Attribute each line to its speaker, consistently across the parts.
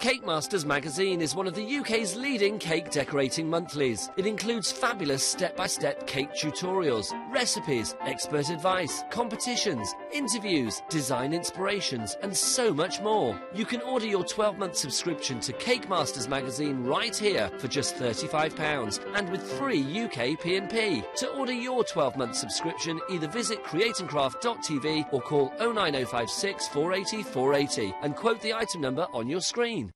Speaker 1: Cake Masters magazine is one of the UK's leading cake decorating monthlies. It includes fabulous step by step cake tutorials, recipes, expert advice, competitions, interviews, design inspirations, and so much more. You can order your 12 month subscription to Cake Masters magazine right here for just £35 and with free UK P&P. To order your 12 month subscription, either visit createandcraft.tv or call 09056 480 480 and quote the item number on your screen.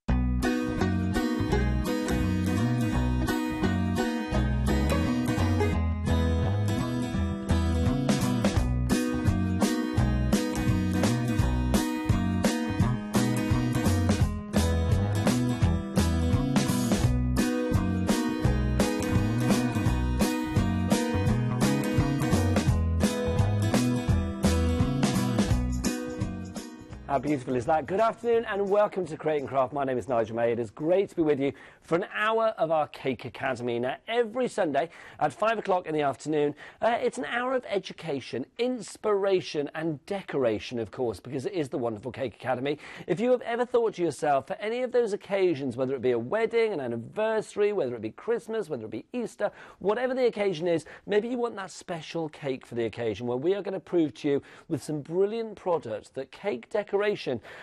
Speaker 2: Beautiful is that? Good afternoon and welcome to Create and Craft. My name is Nigel May. It is great to be with you for an hour of our Cake Academy. Now, every Sunday at five o'clock in the afternoon, uh, it's an hour of education, inspiration, and decoration, of course, because it is the wonderful Cake Academy. If you have ever thought to yourself, for any of those occasions, whether it be a wedding, an anniversary, whether it be Christmas, whether it be Easter, whatever the occasion is, maybe you want that special cake for the occasion, well, we are going to prove to you with some brilliant products that cake decoration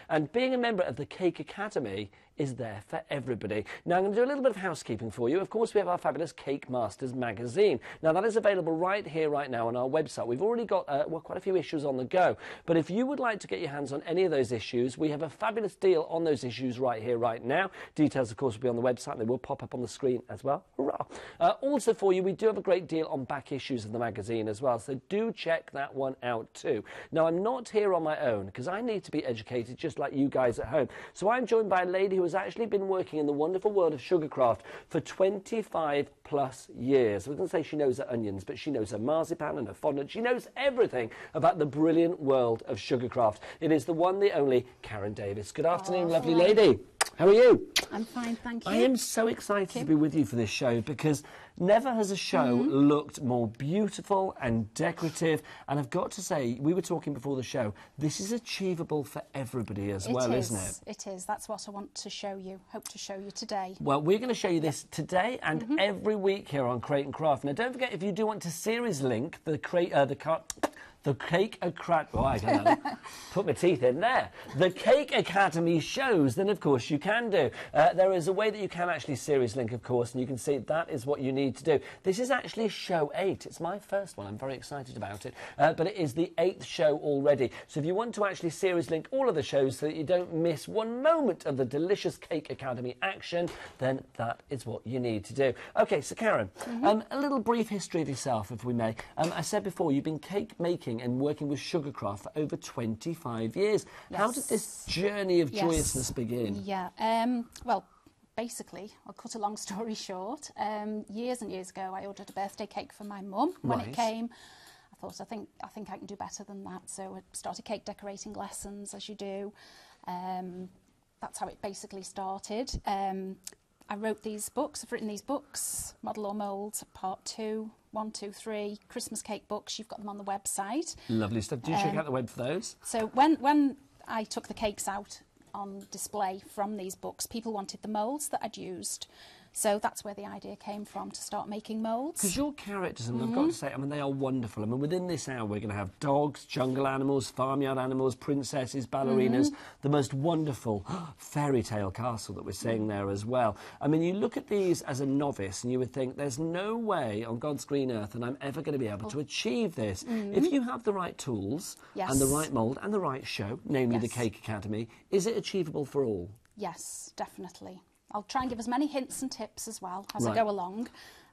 Speaker 2: and being a member of the Cake Academy is there for everybody. Now, I'm going to do a little bit of housekeeping for you. Of course, we have our fabulous Cake Masters magazine. Now, that is available right here, right now on our website. We've already got uh, well, quite a few issues on the go. But if you would like to get your hands on any of those issues, we have a fabulous deal on those issues right here, right now. Details, of course, will be on the website. They will pop up on the screen as well. Hurrah! Uh, also, for you, we do have a great deal on back issues of the magazine as well. So do check that one out too. Now, I'm not here on my own because I need to be educated just like you guys at home. So I'm joined by a lady who has actually been working in the wonderful world of sugarcraft for 25 plus years. I was going to say she knows her onions, but she knows her marzipan and her fondant. She knows everything about the brilliant world of sugarcraft. It is the one, the only Karen Davies. Good afternoon,
Speaker 3: Oh,
Speaker 2: lovely lady. How are you?
Speaker 3: I'm fine, thank you.
Speaker 2: I am so excited to be with you for this show because never has a show
Speaker 3: Mm-hmm.
Speaker 2: looked more beautiful and decorative. And I've got to say, we were talking before the show, this is achievable for everybody as
Speaker 3: It
Speaker 2: well,
Speaker 3: is,
Speaker 2: isn't it?
Speaker 3: It is. That's what I want to show you. Hope to show you today.
Speaker 2: Well, we're going to show you this today and
Speaker 3: Mm-hmm.
Speaker 2: every week here on Create and Craft. Now, don't forget if you do want to series link the crate, uh, the car. The Cake Academy. Oh, I know. Put my teeth in there. The Cake Academy shows, then of course you can do. Uh, there is a way that you can actually series link, of course, and you can see that is what you need to do. This is actually show eight. It's my first one. I'm very excited about it. Uh, but it is the eighth show already. So if you want to actually series link all of the shows so that you don't miss one moment of the delicious Cake Academy action, then that is what you need to do. Okay, so Karen, um, a little brief history of yourself, if we may. Um, I said before, you've been cake making and working with Sugarcraft for over 25 years. How did this journey of
Speaker 3: Yes.
Speaker 2: joyousness begin?
Speaker 3: Yeah. Um, well, basically, I'll cut a long story short. Um, years and years ago, I ordered a birthday cake for my mum. When
Speaker 2: Right.
Speaker 3: it came, I thought, I think, I think I can do better than that. So I started cake decorating lessons, as you do. Um, that's how it basically started. Um, I wrote these books. I've written these books, Model or Mould, Part Two, One, Two, Three, Christmas cake books. You've got them on the website.
Speaker 2: Lovely stuff. Do you
Speaker 3: Um,
Speaker 2: check out the web for those?
Speaker 3: So when when I took the cakes out on display from these books, people wanted the moulds that I'd used. So that's where the idea came from to start making moulds.
Speaker 2: Because your characters, and I've
Speaker 3: Mm-hmm.
Speaker 2: got to say, I mean, they are wonderful. I mean, within this hour, we're going to have dogs, jungle animals, farmyard animals, princesses, ballerinas,
Speaker 3: Mm-hmm.
Speaker 2: the most wonderful fairy tale castle that we're seeing there as well. I mean, you look at these as a novice, and you would think, there's no way on God's green earth that I'm ever going to be able to achieve this. If you have the right tools yes. and the
Speaker 3: Mm-hmm.
Speaker 2: Right mould and the right show, namely the
Speaker 3: Yes.
Speaker 2: Cake Academy, is it achievable for all?
Speaker 3: Yes, definitely. I'll try and give as many hints and tips as well as
Speaker 2: Right.
Speaker 3: I go along.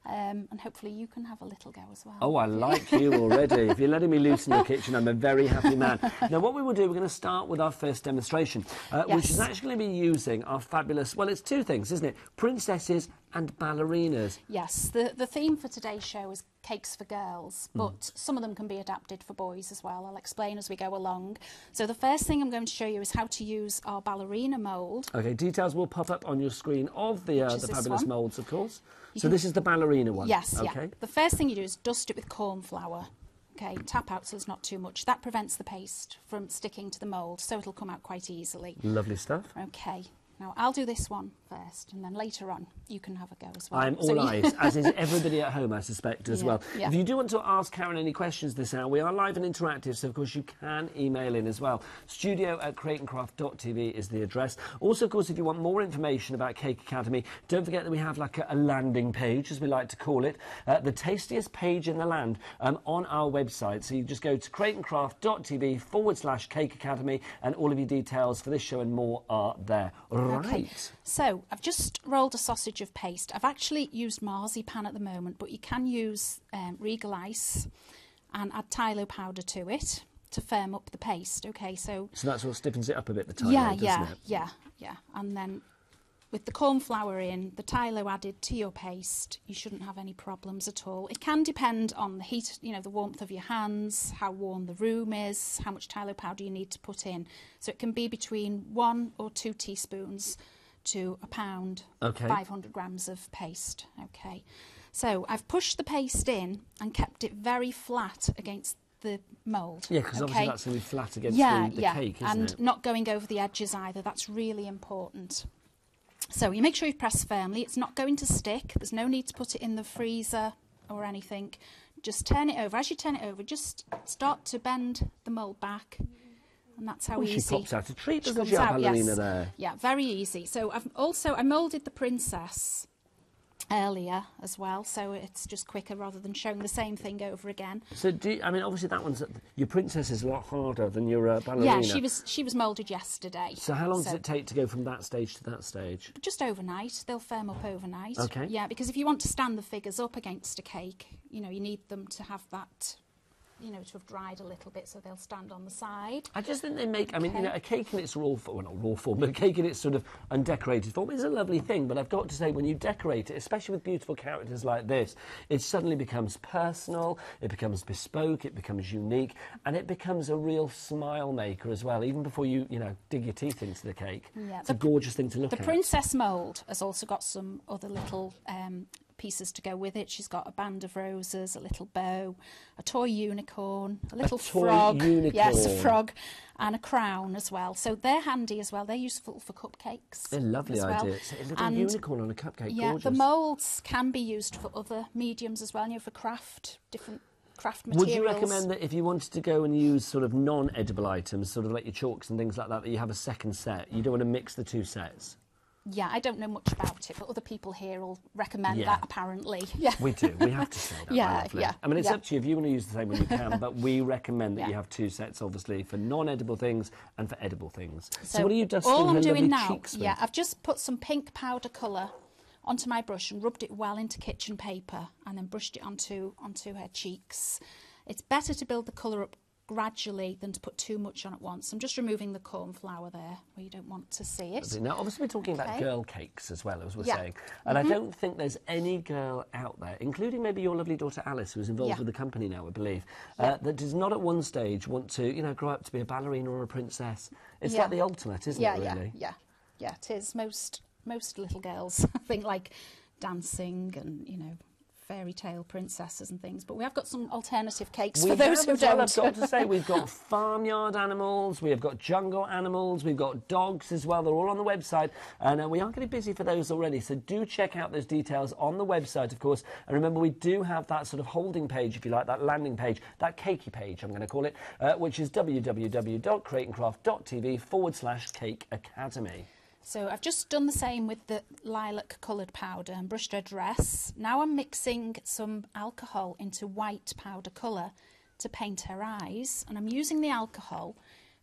Speaker 3: Um, and hopefully you can have a little go as well.
Speaker 2: Oh, I like you already. if you're letting me loose in the kitchen, I'm a very happy man. Now, what we will do, we're going to start with our first demonstration, uh, which is actually going to be using our fabulous, well, it's two things, isn't it? Princesses and ballerinas.
Speaker 3: Yes, the, the theme for today's show is cakes for girls,
Speaker 2: Hmm.
Speaker 3: but some of them can be adapted for boys as well. I'll explain as we go along. So the first thing I'm going to show you is how to use our ballerina mould.
Speaker 2: Okay, details will pop up on your screen of the, uh, the fabulous moulds, of course. So this is the ballerina one.
Speaker 3: Yes,
Speaker 2: Okay.
Speaker 3: yeah. The first thing you do is dust it with corn flour. Okay, tap out so it's not too much. That prevents the paste from sticking to the mould, so it'll come out quite easily.
Speaker 2: Lovely stuff.
Speaker 3: Okay, Now, I'll do this one first, and then later on you can have a go as well.
Speaker 2: I'm all
Speaker 3: you-
Speaker 2: eyes, as is everybody at home, I suspect, as
Speaker 3: Yeah,
Speaker 2: well.
Speaker 3: yeah.
Speaker 2: If you do want to ask Karen any questions this hour, we are live and interactive, so of course you can email in as well. Studio at createandcraft.tv is the address. Also, of course, if you want more information about Cake Academy, don't forget that we have like a, a landing page, as we like to call it, uh, the tastiest page in the land um, on our website. So you just go to createandcraft.tv forward slash Cake Academy, and all of your details for this show and more are there. Right.
Speaker 3: Okay. So I've just rolled a sausage of paste. I've actually used marzipan at the moment, but you can use um, Regalice and add Tylo powder to it to firm up the paste. Okay, so
Speaker 2: So that's what stiffens it up a bit, the time,
Speaker 3: yeah, yeah,
Speaker 2: it?
Speaker 3: yeah, yeah, and then with the corn flour in, the Tylo added to your paste, you shouldn't have any problems at all. It can depend on the heat, you know, the warmth of your hands, how warm the room is, how much Tylo powder you need to put in. So it can be between one or two teaspoons to a pound,
Speaker 2: Okay.
Speaker 3: 500 grams of paste. Okay. So I've pushed the paste in and kept it very flat against the mould.
Speaker 2: Yeah, because obviously that's going to be flat against
Speaker 3: yeah,
Speaker 2: the, the
Speaker 3: yeah.
Speaker 2: cake, isn't
Speaker 3: and
Speaker 2: it?
Speaker 3: not going over the edges either. That's really important. So you make sure you press firmly. It's not going to stick. There's no need to put it in the freezer or anything. Just turn it over. As you turn it over, just start to bend the mould back. And that's how
Speaker 2: she
Speaker 3: easy.
Speaker 2: pops out a treat,
Speaker 3: She
Speaker 2: doesn't
Speaker 3: comes
Speaker 2: she,
Speaker 3: out, yes.
Speaker 2: there?
Speaker 3: Yeah, very easy. So I've also I moulded the princess earlier as well, so it's just quicker rather than showing the same thing over again.
Speaker 2: So, do you, I mean, obviously that one's your princess is a lot harder than your uh, ballerina.
Speaker 3: Yeah, she was she was moulded yesterday.
Speaker 2: So, how long does it take to go from that stage to that stage?
Speaker 3: just overnight. They'll firm up overnight.
Speaker 2: Okay.
Speaker 3: Yeah, because if you want to stand the figures up against a cake, you know, you need them to have that, you know, to have dried a little bit so they'll stand on the side.
Speaker 2: I just think they make. I mean, you know, a cake in its raw form, well, not raw form, but a cake in its sort of undecorated form is a lovely thing. But I've got to say, when you decorate it, especially with beautiful characters like this, it suddenly becomes personal, it becomes bespoke, it becomes unique, and it becomes a real smile maker as well. Even before you, you know, dig your teeth into the cake,
Speaker 3: Yeah,
Speaker 2: it's a gorgeous thing to look
Speaker 3: The
Speaker 2: at.
Speaker 3: The princess mould has also got some other little um, pieces to go with it. She's got a band of roses, a little bow, a toy unicorn, a little
Speaker 2: toy
Speaker 3: frog. Yes, a frog, and a crown as well. So they're handy as well. They're useful for cupcakes.
Speaker 2: They're lovely
Speaker 3: as well.
Speaker 2: ideas. A little
Speaker 3: And
Speaker 2: unicorn on a cupcake,
Speaker 3: Yeah,
Speaker 2: gorgeous.
Speaker 3: the moulds can be used for other mediums as well, you know, for craft, different craft materials.
Speaker 2: Would you recommend that if you wanted to go and use sort of non-edible items, sort of like your chalks and things like that, that you have a second set? You don't want to mix the two sets.
Speaker 3: Yeah, I don't know much about it, but other people here will recommend
Speaker 2: Yeah.
Speaker 3: that apparently. Yeah.
Speaker 2: We do. We have to say that.
Speaker 3: Yeah, yeah,
Speaker 2: I mean, it's
Speaker 3: yeah.
Speaker 2: up to you. If you want to use the same one, you can. but we recommend that
Speaker 3: Yeah.
Speaker 2: you have two sets, obviously, for non-edible things and for edible things. So, what are you dusting
Speaker 3: all I'm doing now,
Speaker 2: cheeks with?
Speaker 3: yeah, I've just put some pink powder colour onto my brush and rubbed it well into kitchen paper and then brushed it onto onto her cheeks. It's better to build the colour up gradually than to put too much on at once. I'm just removing the corn flour there where you don't want to see it.
Speaker 2: Now, obviously, we're talking about girl cakes as well, as we're
Speaker 3: Yeah.
Speaker 2: saying. And I don't think there's any girl out there, including maybe your lovely daughter Alice, who's involved
Speaker 3: Yeah.
Speaker 2: with the company now, I believe, uh, that does not at one stage want to, you know, grow up to be a ballerina or a princess. It's
Speaker 3: Yeah.
Speaker 2: like the ultimate, isn't
Speaker 3: yeah,
Speaker 2: it, really?
Speaker 3: yeah, yeah, yeah. It is. Most most little girls, think, like dancing and you know fairy tale princesses and things. But we have got some alternative cakes
Speaker 2: We
Speaker 3: for those who don't.
Speaker 2: I've got to say, we've got farmyard animals, we have got jungle animals, we've got dogs as well. They're all on the website, and uh, we are getting busy for those already. So do check out those details on the website, of course. And remember, we do have that sort of holding page, if you like, that landing page, that cakey page, I'm going to call it, uh, which is www.createandcraft.tv forward slash cake academy.
Speaker 3: So I've just done the same with the lilac coloured powder and brushed her dress. Now I'm mixing some alcohol into white powder colour to paint her eyes. And I'm using the alcohol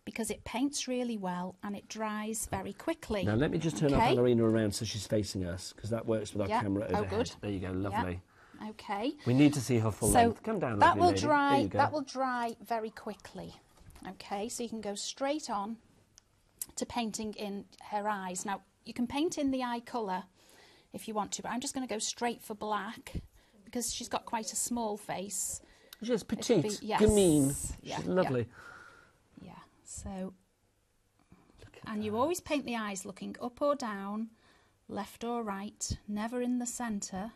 Speaker 3: because it paints really well and it dries very quickly.
Speaker 2: Now, let me just turn our
Speaker 3: Okay.
Speaker 2: ballerina around so she's facing us, because that works with our
Speaker 3: Yeah.
Speaker 2: camera
Speaker 3: Oh, good.
Speaker 2: There you go, lovely.
Speaker 3: Yeah. Okay.
Speaker 2: We need to see her full
Speaker 3: so
Speaker 2: length. Come down,
Speaker 3: that
Speaker 2: lovely
Speaker 3: will
Speaker 2: lady. There
Speaker 3: dry. That will dry very quickly. Okay, so you can go straight on to painting in her eyes. Now you can paint in the eye colour if you want to, but I'm just going to go straight for black because she's got quite a small face. It'll
Speaker 2: petite,
Speaker 3: be- yes.
Speaker 2: gamine.
Speaker 3: Yeah,
Speaker 2: She's
Speaker 3: yeah.
Speaker 2: lovely.
Speaker 3: Yeah. So, and you always paint the eyes looking up or down, left or right, never in the centre.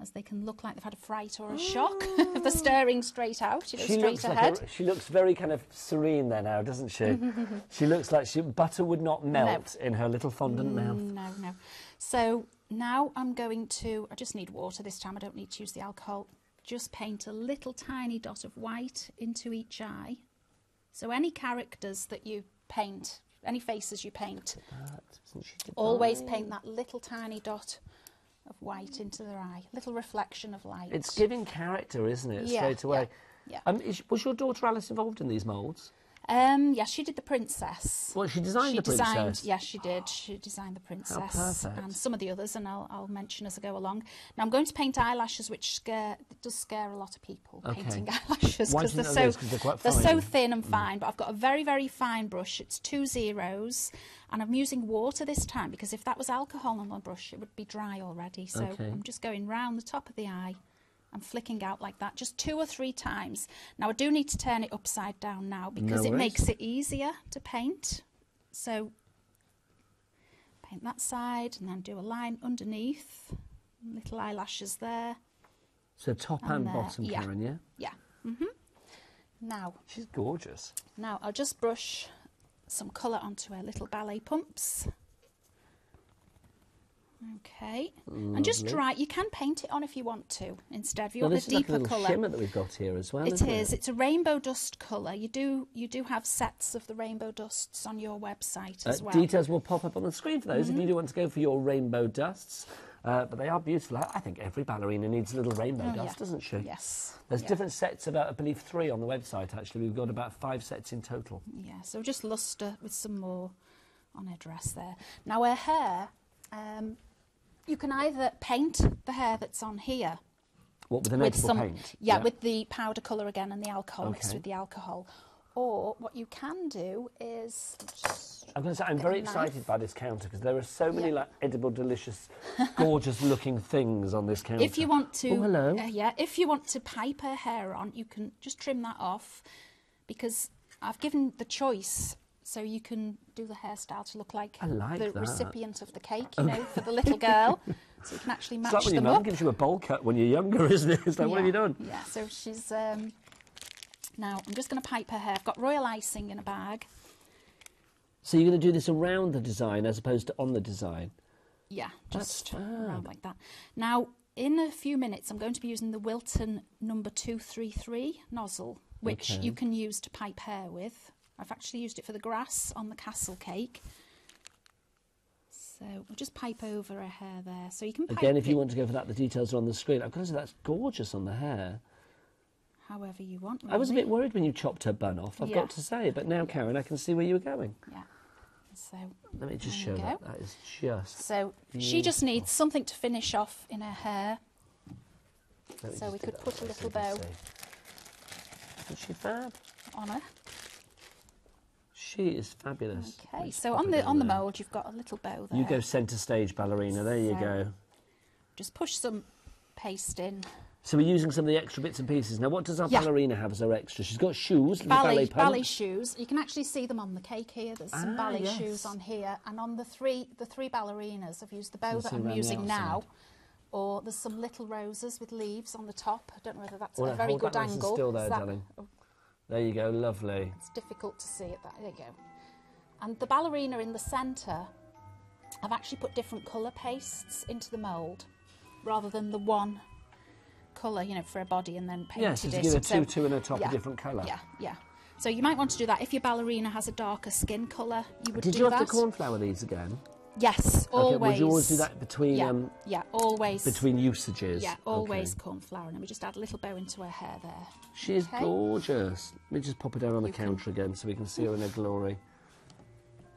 Speaker 3: As they can look like they've had a fright or a shock if ah. they're staring straight out, you know,
Speaker 2: She
Speaker 3: straight
Speaker 2: looks
Speaker 3: ahead.
Speaker 2: like a, she looks very kind of serene there now, doesn't she? she looks like she butter would not melt in her little fondant mouth.
Speaker 3: Mm, no, no. So now I'm going to, I just need water this time, I don't need to use the alcohol. Just paint a little tiny dot of white into each eye. So any characters that you paint, any faces you paint,
Speaker 2: That, isn't she
Speaker 3: always paint that little tiny dot of white into their eye, little reflection of light.
Speaker 2: It's giving character, isn't it?
Speaker 3: Yeah,
Speaker 2: Straight away.
Speaker 3: yeah,
Speaker 2: Um, is, was your daughter Alice involved in these moulds?
Speaker 3: Um, yes, she did the princess.
Speaker 2: Well, she designed
Speaker 3: she
Speaker 2: the
Speaker 3: designed,
Speaker 2: princess.
Speaker 3: Yes, she did. She designed the princess and some of the others, and I'll, I'll mention as I go along. Now I'm going to paint eyelashes, which scare it does scare a lot of people.
Speaker 2: Okay.
Speaker 3: Painting eyelashes because they're so?
Speaker 2: 'Cause they're quite
Speaker 3: so?
Speaker 2: Mm.
Speaker 3: thin and fine. But I've got a very very fine brush. It's two zeros, and I'm using water this time because if that was alcohol on the brush, it would be dry already. So
Speaker 2: Okay.
Speaker 3: I'm just going round the top of the eye. I'm flicking out like that, just two or three times. Now I do need to turn it upside down now because it makes it easier to paint. So paint that side and then do a line underneath. Little eyelashes there.
Speaker 2: So top and,
Speaker 3: And there,
Speaker 2: bottom,
Speaker 3: yeah.
Speaker 2: Karen, yeah?
Speaker 3: Yeah. Mm -hmm. Now,
Speaker 2: She's gorgeous.
Speaker 3: now I'll just brush some colour onto her little ballet pumps. Okay. And just
Speaker 2: Lovely.
Speaker 3: dry. You can paint it on if you want to instead. If you want
Speaker 2: this
Speaker 3: the
Speaker 2: is like a
Speaker 3: deeper
Speaker 2: little
Speaker 3: colour.
Speaker 2: shimmer that we've got here as well,
Speaker 3: It is.
Speaker 2: it?
Speaker 3: It's a rainbow dust colour. You do you do have sets of the rainbow dusts on your website as
Speaker 2: Uh,
Speaker 3: well. Mm-hmm.
Speaker 2: Details will pop up on the screen for those if you do want to go for your rainbow dusts. Uh, but they are beautiful. I think every ballerina needs a little rainbow
Speaker 3: Oh,
Speaker 2: dust,
Speaker 3: yeah.
Speaker 2: doesn't she?
Speaker 3: Yes.
Speaker 2: There's
Speaker 3: yeah.
Speaker 2: different sets, about I believe three on the website actually. We've got about five sets in total.
Speaker 3: Yeah, so just lustre with some more on her dress there. Now her hair, um, you can either paint the hair that's on here
Speaker 2: What with an
Speaker 3: with some,
Speaker 2: paint?
Speaker 3: Yeah, with the powder colour again and the alcohol mixed with the alcohol. Or what you can do is
Speaker 2: I'm going to say I'm very excited by this counter because there are so many
Speaker 3: Yeah.
Speaker 2: like edible, delicious, gorgeous-looking things on this counter.
Speaker 3: If you want to,
Speaker 2: Oh, hello.
Speaker 3: uh, yeah, if you want to pipe her hair on, you can just trim that off, because I've given the choice, so you can do the hairstyle to look like,
Speaker 2: like
Speaker 3: the
Speaker 2: that.
Speaker 3: recipient of the cake, you know, for the little girl. So you can actually
Speaker 2: it's
Speaker 3: match
Speaker 2: like when your mum gives you a bowl cut when you're younger, isn't it? It's like, what have you done?
Speaker 3: Yeah, so she's um, now. I'm just going to pipe her hair. I've got royal icing in a bag.
Speaker 2: So you're going to do this around the design as opposed to on the design.
Speaker 3: Yeah, just around like that. Now, in a few minutes, I'm going to be using the Wilton number 233 nozzle, which
Speaker 2: Okay.
Speaker 3: you can use to pipe hair with. I've actually used it for the grass on the castle cake. So we'll just pipe over her hair there. So you can pipe
Speaker 2: Again, if you want to go for that, the details are on the screen. I've got to say that's gorgeous on the hair.
Speaker 3: however you want.
Speaker 2: I was a bit worried when you chopped her bun off. I've
Speaker 3: Yeah.
Speaker 2: got to say, but now, Karen, I can see where you were going.
Speaker 3: Yeah. So,
Speaker 2: Let me just show
Speaker 3: you
Speaker 2: that. That is just.
Speaker 3: so she just needs something to finish off in her hair. So we could put a little bow.
Speaker 2: Isn't she fab?
Speaker 3: on her.
Speaker 2: She is fabulous.
Speaker 3: Okay,
Speaker 2: Let's
Speaker 3: so on the on the mould you've got a little bow there.
Speaker 2: You go centre stage ballerina. There you go.
Speaker 3: Just push some paste in.
Speaker 2: So we're using some of the extra bits and pieces. Now, what does our
Speaker 3: Yeah.
Speaker 2: ballerina have as her extra? She's got shoes,
Speaker 3: ballet,
Speaker 2: ballet,
Speaker 3: ballet shoes. You can actually see them on the cake here. There's some
Speaker 2: Ah,
Speaker 3: ballet
Speaker 2: yes.
Speaker 3: shoes on here, and on the three the three ballerinas. I've used the bow that I'm using now, or there's some little roses with leaves on the top. I don't know whether that's
Speaker 2: Well,
Speaker 3: a very good
Speaker 2: that nice and
Speaker 3: angle.
Speaker 2: still there,
Speaker 3: that-
Speaker 2: darling. There you go, lovely.
Speaker 3: it's difficult to see it. That there you go. And the ballerina in the centre, I've actually put different colour pastes into the mould, rather than the one colour, you know, for a body and then painted
Speaker 2: Yes, to
Speaker 3: it.
Speaker 2: give a
Speaker 3: So-
Speaker 2: tutu and a top
Speaker 3: yeah,
Speaker 2: a different colour.
Speaker 3: Yeah, yeah. So you might want to do that. If your ballerina has a darker skin colour, you would do that.
Speaker 2: Did
Speaker 3: do
Speaker 2: you have
Speaker 3: that.
Speaker 2: to cornflour these again?
Speaker 3: Yes,
Speaker 2: Okay,
Speaker 3: always.
Speaker 2: would you always do that between
Speaker 3: Yeah,
Speaker 2: um,
Speaker 3: yeah, always.
Speaker 2: between usages?
Speaker 3: Yeah, always
Speaker 2: Okay.
Speaker 3: cornflour. And we just add a little bow into her hair there.
Speaker 2: She is
Speaker 3: Okay.
Speaker 2: gorgeous. Let me just pop her down on the
Speaker 3: You can-
Speaker 2: counter again so we can see her in her glory.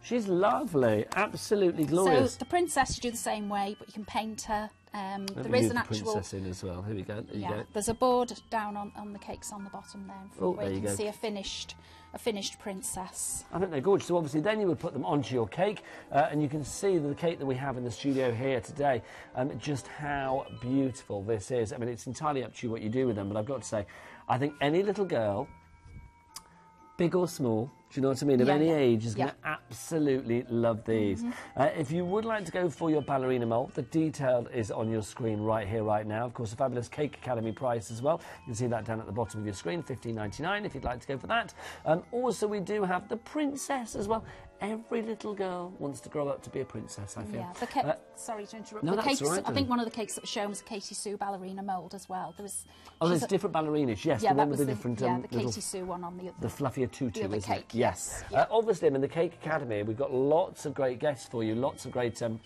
Speaker 2: She's lovely, absolutely glorious.
Speaker 3: So the princess, you do the same way, but you can paint her. Um,
Speaker 2: Let
Speaker 3: there is an actual.
Speaker 2: princess in as well. Here we go. There you
Speaker 3: Yeah,
Speaker 2: go.
Speaker 3: there's a board down on, on the cakes on the bottom there in front
Speaker 2: Oh,
Speaker 3: where
Speaker 2: there
Speaker 3: you
Speaker 2: you
Speaker 3: can
Speaker 2: go.
Speaker 3: see a finished a finished princess.
Speaker 2: I think they're gorgeous. So obviously, then you would put them onto your cake, uh, and you can see the cake that we have in the studio here today, um, just how beautiful this is. I mean, it's entirely up to you what you do with them, but I've got to say, I think any little girl big or small, do you know what I mean? Of
Speaker 3: Yeah,
Speaker 2: any
Speaker 3: yeah.
Speaker 2: age is
Speaker 3: Yeah.
Speaker 2: going to absolutely love these. Uh, if you would like to go for your ballerina mold, the detail is on your screen right here, right now. Of course, a fabulous Cake Academy price as well. You can see that down at the bottom of your screen, fifteen ninety nine. if you'd like to go for that. Um, also, we do have the princess as well. Every little girl wants to grow up to be a princess, I feel.
Speaker 3: Yeah, the
Speaker 2: Uh,
Speaker 3: sorry to interrupt.
Speaker 2: no,
Speaker 3: the
Speaker 2: that's
Speaker 3: cakes,
Speaker 2: right
Speaker 3: I think one of the cakes that was shown was a Katy Sue ballerina mould as well. There was.
Speaker 2: oh, there's
Speaker 3: a-
Speaker 2: different ballerinas, yes,
Speaker 3: Yeah,
Speaker 2: the one with
Speaker 3: the,
Speaker 2: the different
Speaker 3: yeah,
Speaker 2: um,
Speaker 3: the
Speaker 2: little
Speaker 3: Katy Sue one on the other.
Speaker 2: the fluffier tutu,
Speaker 3: The other
Speaker 2: isn't it?
Speaker 3: cake,
Speaker 2: Yes.
Speaker 3: yes, yeah.
Speaker 2: Uh, obviously, in the Cake Academy, we've got lots of great guests for you, lots of great um,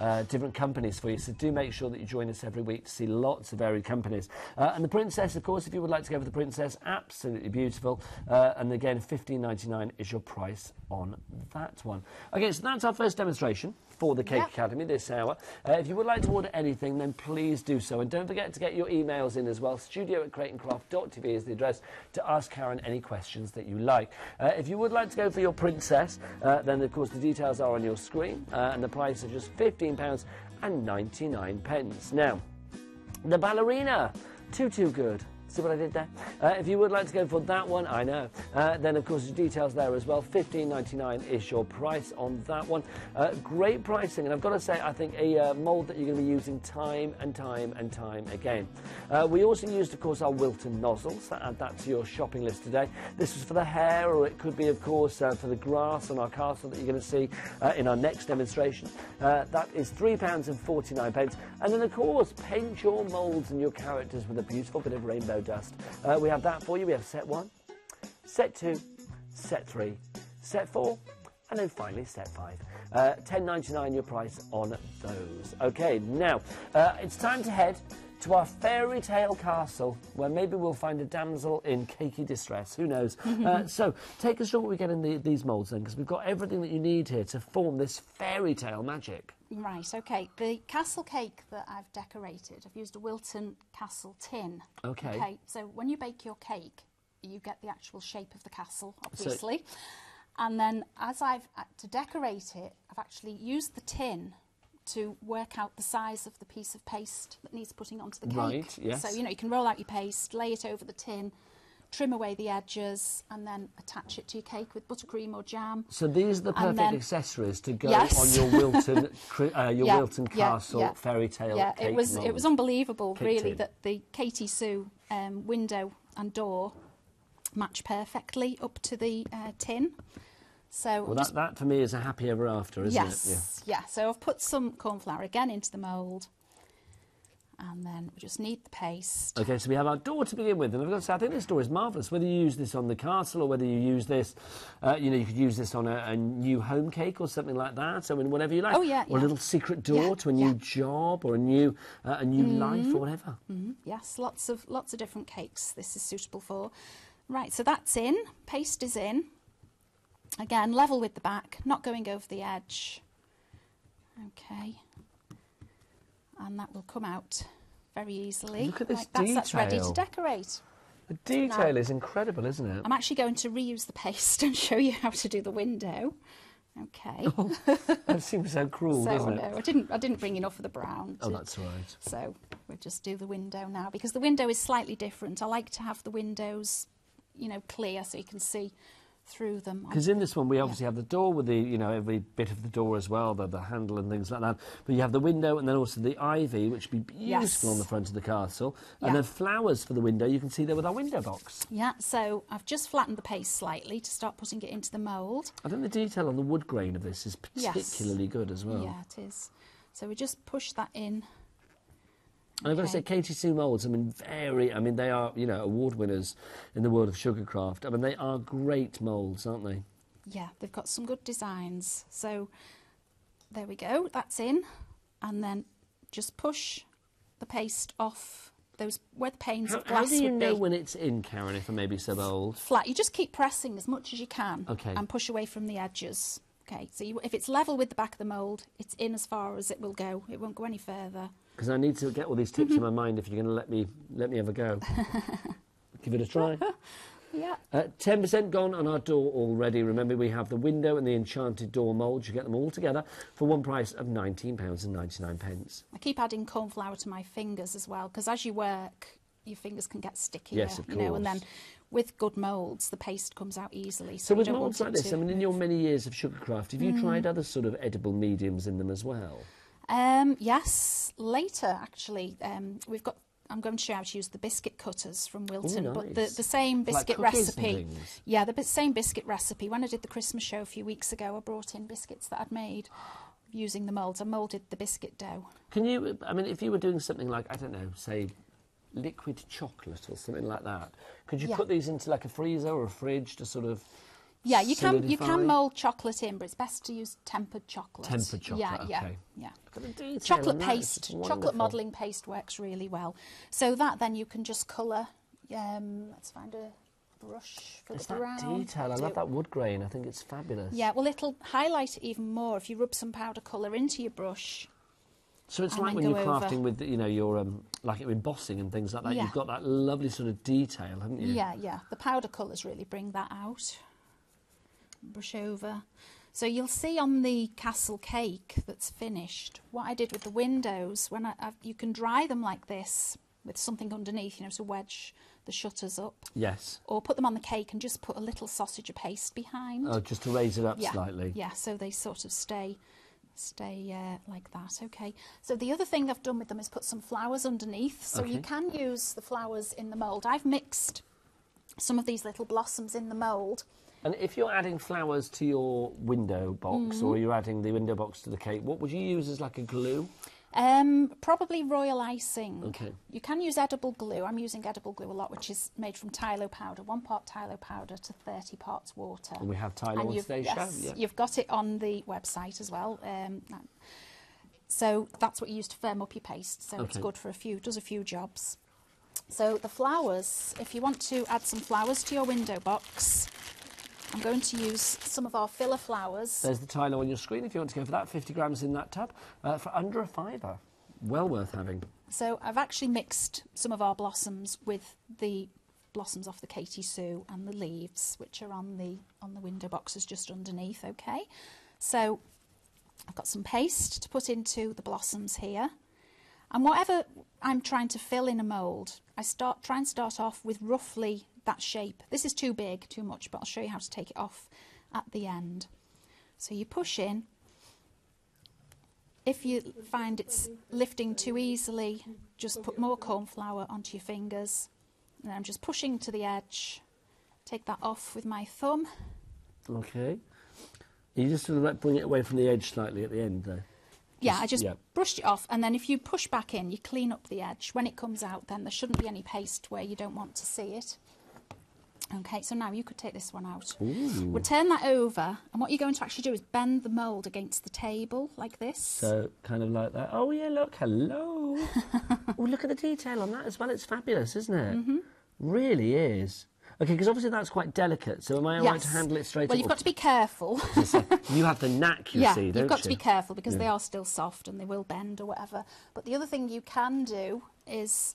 Speaker 2: uh, different companies for you. So do make sure that you join us every week to see lots of varied companies. Uh, and the Princess, of course, if you would like to go for the Princess, absolutely beautiful. Uh, and again, fifteen ninety nine is your price on that one. Okay, so that's our first demonstration for the Cake
Speaker 3: Yep.
Speaker 2: Academy this hour. Uh, if you would like to order anything, then please do so. And don't forget to get your emails in as well. Studio at createandcraft.tv is the address to ask Karen any questions that you like. Uh, if you would like to go for your princess, uh, then of course the details are on your screen. Uh, and the price is just £15 and 99 pence. Now, the ballerina, too, too good. See what I did there? Uh, if you would like to go for that one, I know. Uh, then, of course, details there as well. Fifteen ninety nine is your price on that one. Uh, great pricing, and I've got to say, I think a uh, mould that you're going to be using time and time and time again. Uh, we also used, of course, our Wilton nozzles. Add that to your shopping list today. This was for the hair, or it could be, of course, uh, for the grass on our castle that you're going to see in our next demonstration. That is three pounds and forty nine pence. And then, of course, paint your moulds and your characters with a beautiful bit of rainbow dust. Uh, we have that for you. We have set one, set two, set three, set four, and then finally set five. Uh, Ten ninety nine your price on those. Okay, now uh, it's time to head to our fairy tale castle, where maybe we'll find a damsel in cakey distress. Who knows? uh, so take us through what we get in the, these moulds then, because we've got everything that you need here to form this fairy tale magic.
Speaker 3: Right, okay. The castle cake that I've decorated, I've used a Wilton castle tin.
Speaker 2: Okay.
Speaker 3: Okay, so when you bake your cake, you get the actual shape of the castle, obviously. and then as I've, uh, to decorate it, I've actually used the tin to work out the size of the piece of paste that needs putting onto the cake.
Speaker 2: Right, yes.
Speaker 3: So, you know, you can roll out your paste, lay it over the tin, trim away the edges, and then attach it to your cake with buttercream or jam.
Speaker 2: So these are the perfect
Speaker 3: then-
Speaker 2: accessories to go
Speaker 3: Yes.
Speaker 2: on your Wilton, uh, your
Speaker 3: Yeah,
Speaker 2: Wilton Castle
Speaker 3: yeah.
Speaker 2: fairy tale
Speaker 3: yeah, it was it was unbelievable,
Speaker 2: Cake
Speaker 3: really,
Speaker 2: tin.
Speaker 3: that the Katy Sue um, window and door match perfectly up to the uh, tin. So
Speaker 2: Well, that, that for me is a happy ever after, isn't
Speaker 3: yes,
Speaker 2: it?
Speaker 3: yeah. So I've put some corn flour again into the mould, and then we just need the paste.
Speaker 2: Okay, so we have our door to begin with, and I've got to say, I think this door is marvellous. Whether you use this on the castle or whether you use this, uh, you know, you could use this on a, a new home cake or something like that. I mean, whatever you like.
Speaker 3: Oh, yeah,
Speaker 2: Or a little secret door
Speaker 3: Yeah,
Speaker 2: to a new
Speaker 3: yeah.
Speaker 2: job or a new uh, a new life or whatever.
Speaker 3: Mhm, Yes, lots of lots of different cakes. This is suitable for. Right, so that's in. Paste is in. Again, level with the back, not going over the edge. Okay. And that will come out very easily.
Speaker 2: Look at this
Speaker 3: like that's, that's ready to decorate.
Speaker 2: The detail is incredible, isn't it?
Speaker 3: I'm actually going to reuse the paste and show you how to do the window. Okay.
Speaker 2: Oh, that seems so cruel,
Speaker 3: so
Speaker 2: doesn't it?
Speaker 3: no, I didn't I didn't bring enough of the brown.
Speaker 2: Oh, that's right.
Speaker 3: So we'll just do the window now because the window is slightly different. I like to have the windows, you know, clear so you can see through them.
Speaker 2: Because in this one, we obviously have the door with the, you know, every bit of the door as well, the, the handle and things like that. But you have the window and then also the ivy, which would be beautiful
Speaker 3: Yes.
Speaker 2: on the front of the castle.
Speaker 3: Yeah.
Speaker 2: And then flowers for the window, you can see there with our window box.
Speaker 3: Yeah, so I've just flattened the paste slightly to start putting it into the mould.
Speaker 2: I think the detail on the wood grain of this is
Speaker 3: Yes.
Speaker 2: particularly good as well.
Speaker 3: Yeah, it is. So we just push that in.
Speaker 2: And I've got to say, Katy Sue moulds, I mean, very, I mean, they are, you know, award winners in the world of sugarcraft. I mean, they are great moulds, aren't they?
Speaker 3: Yeah, they've got some good designs. So there we go, that's in. And then just push the paste off those where the panes
Speaker 2: How,
Speaker 3: of
Speaker 2: how
Speaker 3: glass
Speaker 2: do you know
Speaker 3: be.
Speaker 2: when it's in, Karen, if I may be so bold?
Speaker 3: flat. You just keep pressing as much as you can
Speaker 2: Okay.
Speaker 3: and push away from the edges. Okay, so you, if it's level with the back of the mould, it's in as far as it will go. It won't go any further.
Speaker 2: Because I need to get all these tips in my mind if you're going to let me let me have a go. Give it a try.
Speaker 3: Yeah.
Speaker 2: Uh, 10% gone on our door already. Remember, we have the window and the enchanted door mould. You get them all together for one price of £19.99. pence.
Speaker 3: I keep adding corn flour to my fingers as well because as you work, your fingers can get stickier.
Speaker 2: Yes, of
Speaker 3: you know, and then with good moulds, the paste comes out easily.
Speaker 2: So
Speaker 3: you
Speaker 2: with moulds like this, I mean, in your many years of sugarcraft, have you
Speaker 3: Mm.
Speaker 2: tried other sort of edible mediums in them as well?
Speaker 3: Um, yes, later actually, um, we've got. I'm going to show you how to use the biscuit cutters from Wilton, but the, the same
Speaker 2: like,
Speaker 3: biscuit
Speaker 2: and
Speaker 3: recipe. Yeah, the same biscuit recipe. When I did the Christmas show a few weeks ago, I brought in biscuits that I'd made using the moulds. I moulded the biscuit dough.
Speaker 2: Can you, I mean, if you were doing something like, I don't know, say liquid chocolate or something like that, could you
Speaker 3: Yeah.
Speaker 2: put these into like a freezer or a fridge to sort of
Speaker 3: Yeah, you can you can mould chocolate in, but it's best to use tempered chocolate.
Speaker 2: Tempered chocolate,
Speaker 3: Yeah, yeah,
Speaker 2: okay.
Speaker 3: yeah.
Speaker 2: Detail
Speaker 3: Chocolate
Speaker 2: on that, it's
Speaker 3: paste, chocolate modelling paste works really well. So that then you can just colour. Um, let's find a brush for
Speaker 2: It's
Speaker 3: the
Speaker 2: that
Speaker 3: brown.
Speaker 2: detail. I love that wood grain. I think it's fabulous.
Speaker 3: Yeah, well, it'll highlight it even more if you rub some powder colour into your brush.
Speaker 2: So it's like when you're
Speaker 3: go over.
Speaker 2: crafting with, you know, your um, like embossing and things like that.
Speaker 3: Yeah.
Speaker 2: You've got that lovely sort of detail, haven't you?
Speaker 3: Yeah, yeah. The powder colours really bring that out. Brush over. So you'll see on the castle cake that's finished, what I did with the windows, when I, I've, you can dry them like this with something underneath, you know, to wedge the shutters up.
Speaker 2: Yes.
Speaker 3: Or put them on the cake and just put a little sausage of paste behind.
Speaker 2: Oh, just to raise it up
Speaker 3: yeah,
Speaker 2: slightly.
Speaker 3: Yeah, so they sort of stay stay uh, like that. Okay. So the other thing I've done with them is put some flowers underneath. So you can use the flowers in the mould. I've mixed some of these little blossoms in the mould.
Speaker 2: And if you're adding flowers to your window box or
Speaker 3: Mm-hmm.
Speaker 2: you're adding the window box to the cake, what would you use as like a glue?
Speaker 3: Um, probably royal icing.
Speaker 2: Okay.
Speaker 3: You can use edible glue. I'm using edible glue a lot, which is made from Tylo powder. One part Tylo powder to 30 parts water.
Speaker 2: And we have
Speaker 3: And
Speaker 2: on
Speaker 3: you've, yes,
Speaker 2: show. Yeah.
Speaker 3: you've got it on the website as well. Um, so that's what you use to firm up your paste. So it's good for a few, does a few jobs. So the flowers, if you want to add some flowers to your window box, I'm going to use some of our filler flowers.
Speaker 2: There's the Tylo on your screen if you want to go for that. 50 grams in that tub uh, for under a fiver. Well worth having.
Speaker 3: So I've actually mixed some of our blossoms with the blossoms off the Katy Sue and the leaves, which are on the on the window boxes just underneath. Okay, so I've got some paste to put into the blossoms here, and whatever I'm trying to fill in a mould, I start try and start off with roughly that shape. This is too big, too much, but I'll show you how to take it off at the end. So you push in. If you find it's lifting too easily, just put more corn flour onto your fingers. And I'm just pushing to the edge. Take that off with my thumb.
Speaker 2: Okay. You just sort of like bring it away from the edge slightly at the end, though.
Speaker 3: Yeah, I just
Speaker 2: yeah.
Speaker 3: brushed it off, and then if you push back in, you clean up the edge. When it comes out, then there shouldn't be any paste where you don't want to see it. Okay, so now you could take this one out. We'll turn that over, and what you're going to actually do is bend the mould against the table like this.
Speaker 2: So kind of like that. Oh yeah, look, hello. oh, look at the detail on that as well. It's fabulous, isn't it? Mm-hmm. Really is. Okay, because obviously that's quite delicate. So am I alright to handle it straight
Speaker 3: away?
Speaker 2: Well,
Speaker 3: you've got to be careful.
Speaker 2: you have the knack, you
Speaker 3: yeah,
Speaker 2: see, don't
Speaker 3: you've got
Speaker 2: you?
Speaker 3: to be careful because they are still soft and they will bend or whatever. But the other thing you can do is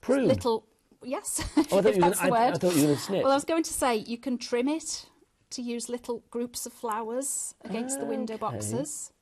Speaker 2: Prune.
Speaker 3: little. Yes,
Speaker 2: Oh,
Speaker 3: if that's
Speaker 2: gonna-
Speaker 3: the
Speaker 2: I- I
Speaker 3: word.
Speaker 2: thought you were gonna snip.
Speaker 3: Well, I was going to say you can trim it to use little groups of flowers against the window boxes.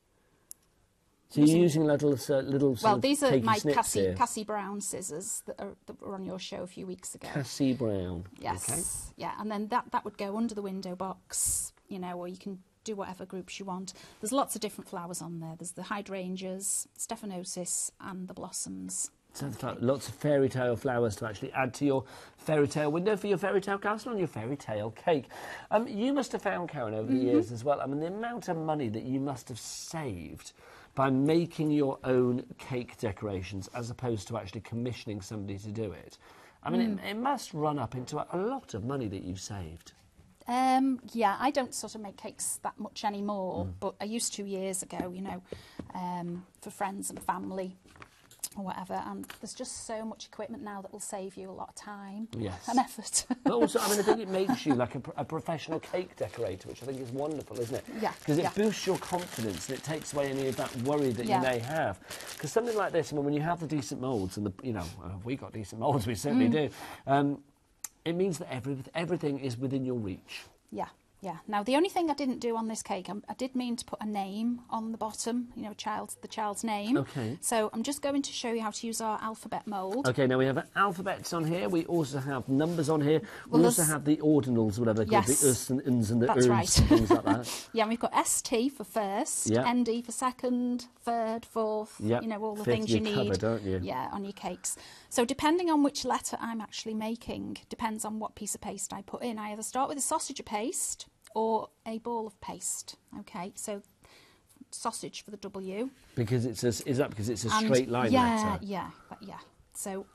Speaker 2: So you're using little, uh, little.
Speaker 3: Well, these are my Cassie,
Speaker 2: here.
Speaker 3: Cassie Brown scissors that, are, that were on your show a few weeks ago.
Speaker 2: Cassie Brown.
Speaker 3: Yes.
Speaker 2: Okay.
Speaker 3: Yeah, and then that, that would go under the window box, you know, or you can do whatever groups you want. There's lots of different flowers on there. There's the hydrangeas, stephanotis, and the blossoms.
Speaker 2: Sounds lots of fairy tale flowers to actually add to your fairy tale window for your fairy tale castle and your fairy tale cake. Um, you must have found, Karen, over the
Speaker 3: Mm-hmm.
Speaker 2: years as well, I mean, the amount of money that you must have saved by making your own cake decorations as opposed to actually commissioning somebody to do it. I mean,
Speaker 3: Mm.
Speaker 2: it, it must run up into a, a lot of money that you've saved.
Speaker 3: Um, yeah, I don't sort of make cakes that much anymore, but I used to years ago, you know, um, for friends and family or whatever. And there's just so much equipment now that will save you a lot of time
Speaker 2: Yes.
Speaker 3: and effort.
Speaker 2: But also, I mean, I think it makes you like a, a professional cake decorator, which I think is wonderful, isn't it?
Speaker 3: Yeah,
Speaker 2: Because it
Speaker 3: yeah.
Speaker 2: boosts your confidence and it takes away any of that worry that
Speaker 3: Yeah.
Speaker 2: you may have. Because something like this, I mean, when you have the decent moulds, and the, you know, uh, we got decent moulds, we certainly
Speaker 3: Mm.
Speaker 2: do. Um, it means that every, everything is within your reach.
Speaker 3: yeah. Yeah. Now the only thing I didn't do on this cake, um, I did mean to put a name on the bottom. You know, child, the child's name.
Speaker 2: Okay.
Speaker 3: So I'm just going to show you how to use our alphabet mould.
Speaker 2: Okay, now we have alphabets on here. We also have numbers on here. We
Speaker 3: Well,
Speaker 2: also have the ordinals, whatever, called
Speaker 3: Yes.
Speaker 2: the us and ins and the
Speaker 3: That's
Speaker 2: ers
Speaker 3: right.
Speaker 2: and things like that.
Speaker 3: Yeah, and we've got ST for first,
Speaker 2: Yeah.
Speaker 3: ND for second, third, fourth.
Speaker 2: Yep.
Speaker 3: You know all the
Speaker 2: Fifth,
Speaker 3: things you
Speaker 2: you're
Speaker 3: need.
Speaker 2: aren't you?
Speaker 3: Yeah, on your cakes. So depending on which letter I'm actually making, depends on what piece of paste I put in. I either start with a sausage of paste or a ball of paste. Okay, so sausage for the W.
Speaker 2: Because it's a, is that because it's a
Speaker 3: And-
Speaker 2: straight line
Speaker 3: yeah,
Speaker 2: letter?
Speaker 3: Yeah, but yeah. So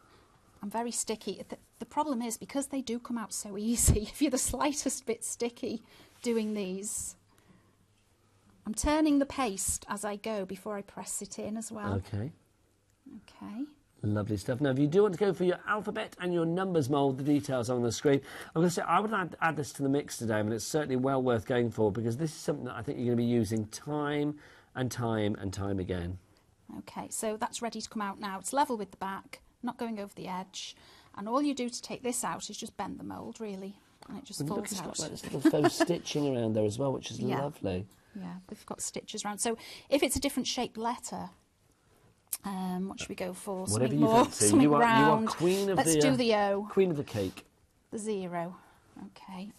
Speaker 3: I'm very sticky. The, the problem is because they do come out so easy, if you're the slightest bit sticky doing these, I'm turning the paste as I go before I press it in as well.
Speaker 2: Okay.
Speaker 3: Okay.
Speaker 2: Lovely stuff. Now, if you do want to go for your alphabet and your numbers mould, the details are on the screen. I'm going to say I would add, add this to the mix today, and it's certainly well worth going for because this is something that I think you're going to be using time and time and time again.
Speaker 3: Okay, so that's ready to come out now. It's level with the back, not going over the edge. And all you do to take this out is just bend the mould, really, and it just
Speaker 2: And
Speaker 3: falls
Speaker 2: it's
Speaker 3: out.
Speaker 2: got like this little faux stitching around there as well, which is
Speaker 3: Yeah.
Speaker 2: lovely.
Speaker 3: Yeah, we've got stitches around. So if it's a different shaped letter, um, what should we go for?
Speaker 2: Whatever
Speaker 3: something
Speaker 2: you
Speaker 3: more,
Speaker 2: fancy.
Speaker 3: something
Speaker 2: You are, you are
Speaker 3: round.
Speaker 2: queen of
Speaker 3: Let's
Speaker 2: the
Speaker 3: do
Speaker 2: uh,
Speaker 3: the O,
Speaker 2: queen of the cake.
Speaker 3: the zero. Okay.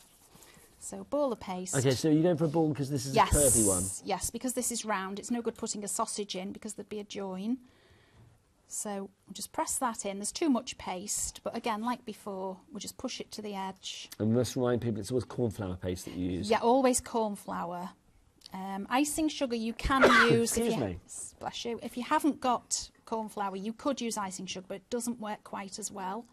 Speaker 3: So ball of paste.
Speaker 2: Okay, so you're going for a ball because this is
Speaker 3: yes.
Speaker 2: a curvy one.
Speaker 3: Yes, because this is round. It's no good putting a sausage in because there'd be a join. So we'll just press that in. There's too much paste, but again, like before, we'll just push it to the edge.
Speaker 2: And we must remind people it's always cornflour paste that you use.
Speaker 3: Yeah, always corn flour. Um, icing sugar you can use if
Speaker 2: Excuse
Speaker 3: you
Speaker 2: me.
Speaker 3: bless you. If you haven't got corn flour, you could use icing sugar, but it doesn't work quite as well.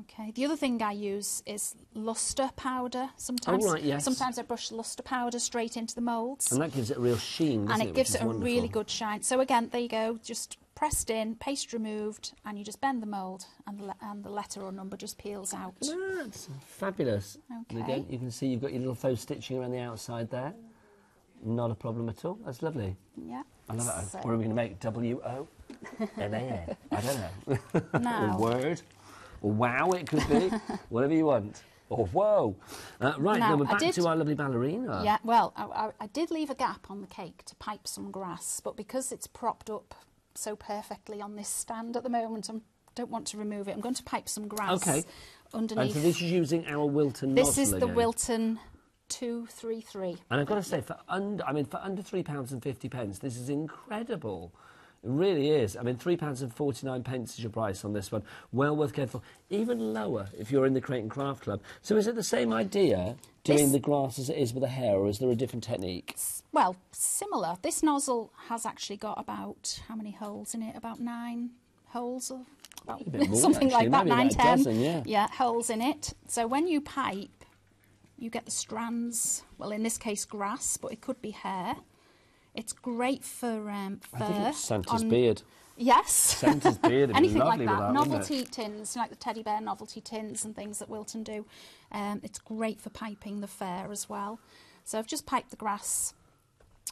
Speaker 3: Okay. The other thing I use is luster powder. Sometimes,
Speaker 2: Oh, right, yes.
Speaker 3: sometimes I brush luster powder straight into the moulds,
Speaker 2: And that gives it a real sheen, doesn't
Speaker 3: and it
Speaker 2: Which
Speaker 3: gives it a really good shine. So again, there you go. Just pressed in, paste removed, and you just bend the mould, and the, and the letter or number just peels out.
Speaker 2: That's fabulous. And
Speaker 3: Okay.
Speaker 2: again, you can see you've got your little faux stitching around the outside there. Not a problem at all. That's lovely.
Speaker 3: Yeah.
Speaker 2: I love it.
Speaker 3: So-
Speaker 2: What are we going to make? W O N A N. I don't know.
Speaker 3: Now-
Speaker 2: or word. Or wow, it could be. Whatever you want. Or whoa. Uh, right,
Speaker 3: Now,
Speaker 2: now we're
Speaker 3: I
Speaker 2: back
Speaker 3: did-
Speaker 2: to our lovely ballerina.
Speaker 3: Yeah, well, I, I, I did leave a gap on the cake to pipe some grass, but because it's propped up so perfectly on this stand at the moment, I don't want to remove it. I'm going to pipe some grass
Speaker 2: Okay.
Speaker 3: underneath.
Speaker 2: And so this is using our Wilton
Speaker 3: This
Speaker 2: nozzle
Speaker 3: is the
Speaker 2: again.
Speaker 3: Wilton 233.
Speaker 2: And I've got to say, for under, I mean, for under three pounds and fifty pence, this is incredible. It really is. I mean, three pounds and forty nine pence is your price on this one. Well worth going for. Even lower if you're in the Create and Craft Club. So is it the same idea doing
Speaker 3: This-
Speaker 2: the grass as it is with the hair, or is there a different technique?
Speaker 3: Well, similar. This nozzle has actually got about, how many holes in it? About nine holes or about,
Speaker 2: A bit more,
Speaker 3: something
Speaker 2: actually,
Speaker 3: like that,
Speaker 2: maybe
Speaker 3: nine,
Speaker 2: about a
Speaker 3: ten.
Speaker 2: dozen, yeah.
Speaker 3: holes in it. So when you pipe, you get the strands, well, in this case, grass, but it could be hair. It's great for um, fur.
Speaker 2: I think it's Santa's
Speaker 3: on-
Speaker 2: beard.
Speaker 3: Yes.
Speaker 2: Santa's beard
Speaker 3: Anything like that.
Speaker 2: that,
Speaker 3: novelty tins, like the teddy bear novelty tins and things that Wilton do. Um, it's great for piping the fur as well. So I've just piped the grass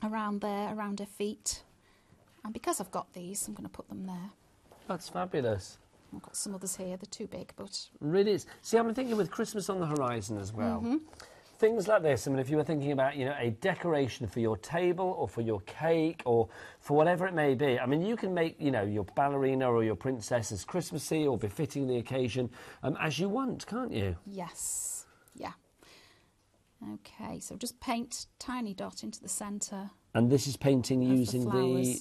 Speaker 3: around there, around her feet. And because I've got these, I'm going to put them there.
Speaker 2: That's fabulous.
Speaker 3: I've got some others here. They're too big, but
Speaker 2: Really is. See, I'm thinking with Christmas on the horizon as well.
Speaker 3: Mm-hmm.
Speaker 2: Things like this. I mean, if you were thinking about, you know, a decoration for your table or for your cake or for whatever it may be, I mean, you can make, you know, your ballerina or your princess as Christmassy or befitting the occasion um, as you want, can't you?
Speaker 3: yes, yeah. Okay, so just paint tiny dot into the centre.
Speaker 2: And this is painting
Speaker 3: of the
Speaker 2: using the.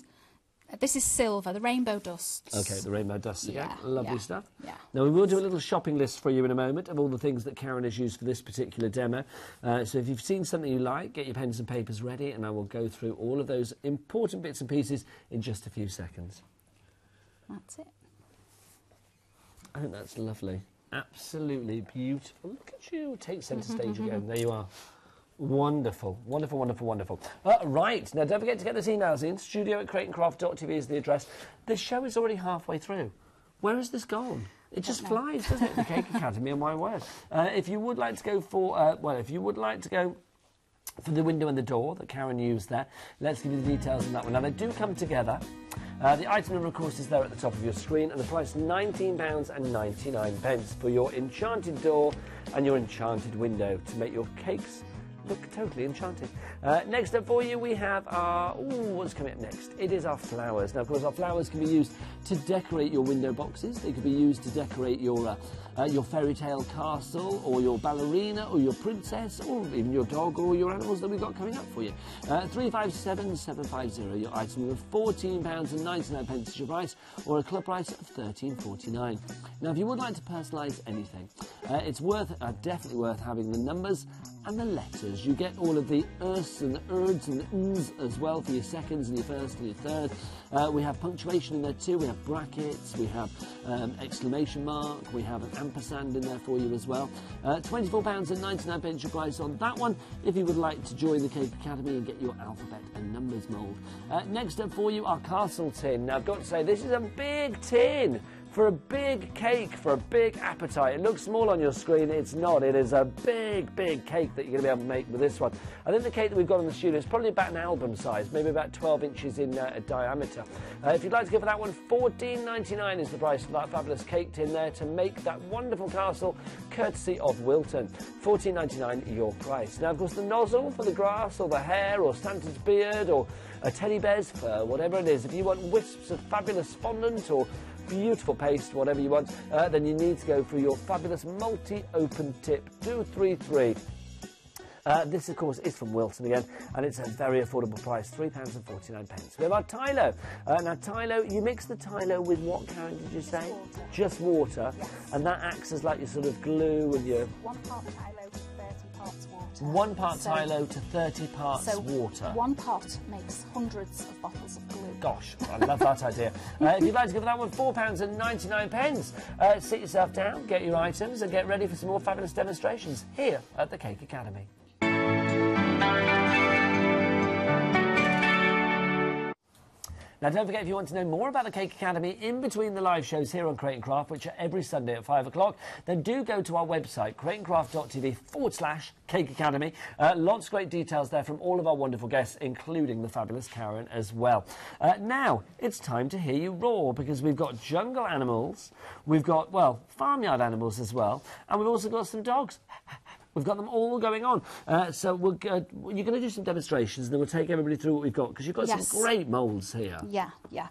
Speaker 3: Uh, This is silver, the rainbow dusts.
Speaker 2: Okay, the rainbow dust again.
Speaker 3: Yeah,
Speaker 2: Lovely
Speaker 3: yeah,
Speaker 2: stuff.
Speaker 3: yeah.
Speaker 2: Now, we will do a little shopping list for you in a moment of all the things that Karen has used for this particular demo. Uh, so if you've seen something you like, get your pens and papers ready, and I will go through all of those important bits and pieces in just a few seconds.
Speaker 3: That's it.
Speaker 2: I think that's lovely. Absolutely beautiful. Look at you. Take centre stage again. There you are. Wonderful, wonderful, wonderful, wonderful. Uh, right, now don't forget to get those emails in. Studio at createandcraft.tv is the address. The show is already halfway through. Where has this gone? It just flies, doesn't it? The Cake Academy, and my word. Uh, if you would like to go for, uh, well, if you would like to go for the window and the door that Karen used there. Let's give you the details on that one. Now, they do come together. Uh, the item number, of course, is there at the top of your screen, and the price £19.99 pence for your enchanted door and your enchanted window to make your cakes look totally enchanted. Uh, next up for you, we have our. Ooh, what's coming up next? It is our flowers. Now, of course, our flowers can be used to decorate your window boxes. They could be used to decorate your uh, uh, your fairy tale castle, or your ballerina, or your princess, or even your dog, or your animals that we've got coming up for you. Uh, three five seven seven five zero. Your item nine pence is your price, or a club price of thirteen forty nine. Now, if you would like to personalise anything, uh, it's worth uh, definitely worth having the numbers and the letters. You get all of the ers and the erds and the ns as well for your seconds and your first and your third. Uh, we have punctuation in there too. We have brackets. We have um, exclamation mark. We have an ampersand in there for you as well. Uh, £24 and 99 pence your price on that one if you would like to join the Cake Academy and get your alphabet and numbers mould. Uh, next up for you, our castle tin. Now I've got to say, this is a big tin for a big cake, for a big appetite. It looks small on your screen, it's not. It is a big, big cake that you're going to be able to make with this one. I think the cake that we've got in the studio is probably about an album size, maybe about 12 inches in uh, diameter. Uh, if you'd like to go for that one, 14.99 is the price for that fabulous cake tin there to make that wonderful castle, courtesy of Wilton. 14.99 your price. Now, of course, the nozzle for the grass or the hair or Santa's beard or a teddy bear's fur, whatever it is. If you want wisps of fabulous fondant or beautiful paste, whatever you want, uh, then you need to go for your fabulous multi-open tip 233. Uh, this, of course, is from Wilton again, and it's a very affordable price, £3.49. pence. We have our Tylo. Uh, now, Tylo, you mix the Tylo with what, Karen, did you say?
Speaker 3: water.
Speaker 2: Just water.
Speaker 3: Yes.
Speaker 2: And that acts as like your sort of glue and your
Speaker 3: One part Tylo to 30
Speaker 2: one part
Speaker 3: So-
Speaker 2: Tylo to 30 parts
Speaker 3: So
Speaker 2: water.
Speaker 3: one pot makes hundreds of bottles of glue.
Speaker 2: Gosh, I love that idea. Uh, if you'd like to give that one £4.99, pence, uh, sit yourself down, get your items, and get ready for some more fabulous demonstrations here at the Cake Academy. Now, don't forget, if you want to know more about the Cake Academy in between the live shows here on Create Craft, which are every Sunday at 5 o'clock, then do go to our website, createandcraft.tv forward slash Cake Academy. Uh, lots of great details there from all of our wonderful guests, including the fabulous Karen as well. Uh, now, it's time to hear you roar because we've got jungle animals, we've got, well, farmyard animals as well, and we've also got some dogs. We've got them all going on. Uh, so we're, uh, you're going to do some demonstrations, and then we'll take everybody through what we've got because you've got
Speaker 3: Yes.
Speaker 2: some great moulds here.
Speaker 3: Yeah, yeah.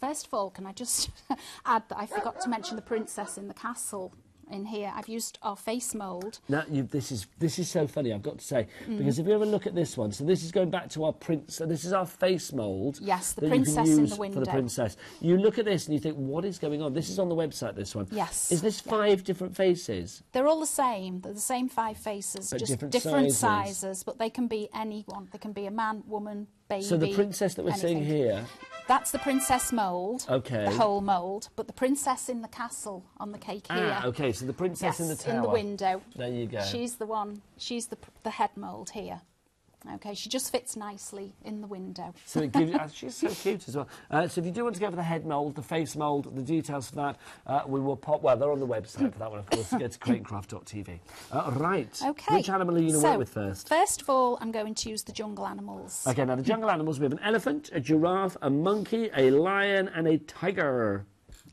Speaker 3: First of all, can I just add that I forgot to mention the princess in the castle in here. I've used our face mould.
Speaker 2: Now, you, this is this is so funny. I've got to say
Speaker 3: Mm.
Speaker 2: because if you ever look at this one, so this is going back to our prince. So this is our face mould.
Speaker 3: Yes, the
Speaker 2: that you can
Speaker 3: princess in the
Speaker 2: for the princess. You look at this and you think, what is going on? This is on the website. This one.
Speaker 3: Yes,
Speaker 2: Is this
Speaker 3: yeah.
Speaker 2: five different faces?
Speaker 3: They're all the same. They're the same five faces,
Speaker 2: But
Speaker 3: just
Speaker 2: different sizes.
Speaker 3: sizes. But they can be anyone. They can be a man, woman, baby.
Speaker 2: So the princess that we're seeing here.
Speaker 3: That's the princess mould.
Speaker 2: Okay.
Speaker 3: The whole mould. But the princess in the castle on the cake here.
Speaker 2: Ah, okay. So the princess
Speaker 3: Yes,
Speaker 2: in the tower.
Speaker 3: in the window.
Speaker 2: There you go.
Speaker 3: She's the one. She's the the head mould here. Okay, she just fits nicely in the window.
Speaker 2: So it gives. uh, she's so cute as well. Uh, so if you do want to go for the head mould, the face mould, the details for that, uh, we will pop. Well, they're on the website for that one, of course. Go to createandcraft.tv. Uh, right.
Speaker 3: Okay.
Speaker 2: Which animal are you going to
Speaker 3: so,
Speaker 2: work with first?
Speaker 3: First of all, I'm going to use the jungle animals.
Speaker 2: Okay, now the jungle animals, we have an elephant, a giraffe, a monkey, a lion, and a tiger.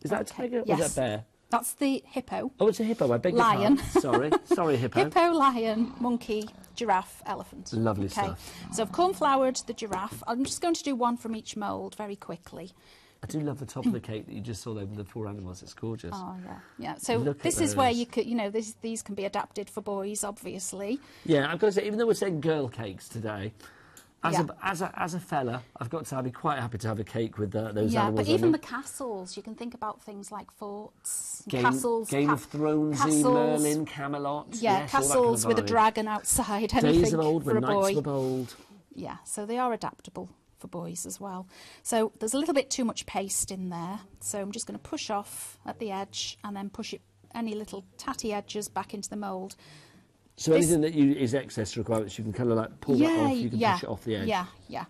Speaker 2: Is that a
Speaker 3: Okay,
Speaker 2: tiger or
Speaker 3: yes.
Speaker 2: is that a bear?
Speaker 3: That's the hippo.
Speaker 2: Oh, it's a hippo, I beg your
Speaker 3: Lion.
Speaker 2: pardon. Sorry, sorry, hippo.
Speaker 3: Hippo, lion, monkey, giraffe, elephant.
Speaker 2: Lovely
Speaker 3: okay.
Speaker 2: stuff.
Speaker 3: So I've cornfloured the giraffe. I'm just going to do one from each mould very quickly.
Speaker 2: I do love the top of the cake that you just saw there with the four animals. It's gorgeous.
Speaker 3: Oh yeah, yeah. So
Speaker 2: Look
Speaker 3: this is where you could, you know, this, these can be adapted for boys, obviously.
Speaker 2: Yeah, I've got to say, even though we're saying girl cakes today, as,
Speaker 3: Yeah.
Speaker 2: a, as, a, as a fella, I've got to I'd be quite happy to have a cake with uh, those
Speaker 3: yeah,
Speaker 2: animals
Speaker 3: but even the castles, you can think about things like forts,
Speaker 2: Game,
Speaker 3: castles,
Speaker 2: Game of
Speaker 3: castles,
Speaker 2: Merlin, Camelot.
Speaker 3: Yeah,
Speaker 2: yes, that kind of
Speaker 3: castles with a dragon outside. Anything
Speaker 2: Days of old
Speaker 3: for a
Speaker 2: knights
Speaker 3: boy.
Speaker 2: were bold.
Speaker 3: Yeah, so they are adaptable for boys as well. So there's a little bit too much paste in there. So I'm just going to push off at the edge and then push it any little tatty edges back into the mould.
Speaker 2: So
Speaker 3: This-
Speaker 2: anything that you, is excess requirements, you can kind of like pull that off, you can
Speaker 3: yeah,
Speaker 2: push it off the edge.
Speaker 3: Yeah, yeah.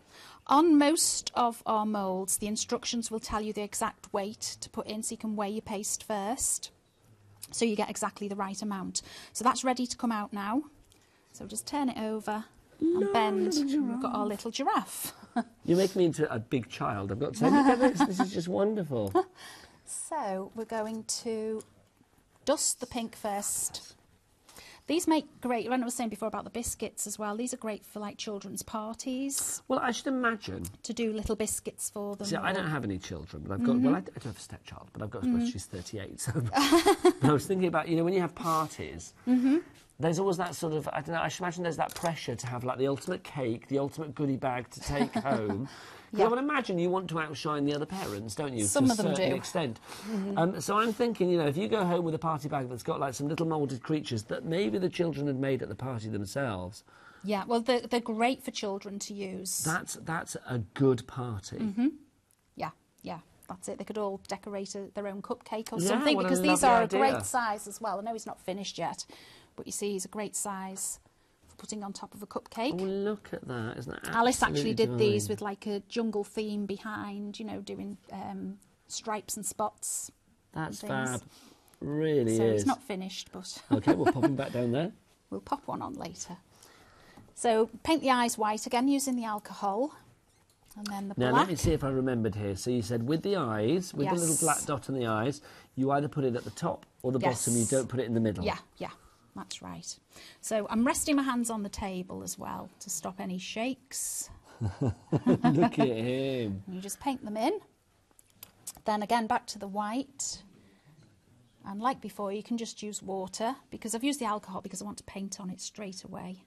Speaker 3: On most of our moulds, the instructions will tell you the exact weight to put in so you can weigh your paste first. So you get exactly the right amount. So that's ready to come out now. So just turn it over and bend. We've got our little giraffe.
Speaker 2: You make me into a big child. I've got to look this. This is just wonderful.
Speaker 3: So we're going to dust the pink first. These make great. I was saying before about the biscuits as well, these are great for like children's parties
Speaker 2: Well, I should imagine.
Speaker 3: to do little biscuits for them.
Speaker 2: See, I don't have any children, but I've got.
Speaker 3: Mm-hmm.
Speaker 2: Well, I don't have a stepchild, but I've got. Well, she's thirty-eight. So, but I was thinking about you know when you have parties.
Speaker 3: Mm-hmm.
Speaker 2: There's always that sort of I don't know. I should imagine there's that pressure to have like the ultimate cake, the ultimate goodie bag to take home.
Speaker 3: Yeah.
Speaker 2: I would imagine you want to outshine the other parents, don't you?
Speaker 3: Some
Speaker 2: to
Speaker 3: of them
Speaker 2: a certain
Speaker 3: do. Mm-hmm.
Speaker 2: extent. Um, so I'm thinking, you know, if you go home with a party bag that's got like some little moulded creatures that maybe the children had made at the party themselves,
Speaker 3: Yeah, well, they're, they're great for children to use.
Speaker 2: that's that's a good party.
Speaker 3: Mm-hmm. Yeah, yeah, that's it. They could all decorate a, their own cupcake or
Speaker 2: Yeah,
Speaker 3: something because these are
Speaker 2: idea.
Speaker 3: a great size as well. I know he's not finished yet, but you see, he's a great size putting on top of a cupcake.
Speaker 2: Oh, look at that! Isn't that
Speaker 3: Alice actually did these with like a jungle theme behind, you know, doing um, stripes and spots.
Speaker 2: That's
Speaker 3: things.
Speaker 2: fab. Really
Speaker 3: so
Speaker 2: is.
Speaker 3: it's not finished, but
Speaker 2: Okay, we'll pop them back down there.
Speaker 3: we'll pop one on later. So paint the eyes white again using the alcohol, and then the
Speaker 2: Now
Speaker 3: black.
Speaker 2: let me see if I remembered here. So you said with the eyes, with the little black dot on the eyes, you either put it at the top or the bottom. You don't put it in the middle.
Speaker 3: Yeah, yeah, that's right. So I'm resting my hands on the table as well to stop any shakes.
Speaker 2: Look at him.
Speaker 3: You just paint them in. Then again, back to the white. And like before, you can just use water because I've used the alcohol because I want to paint on it straight away.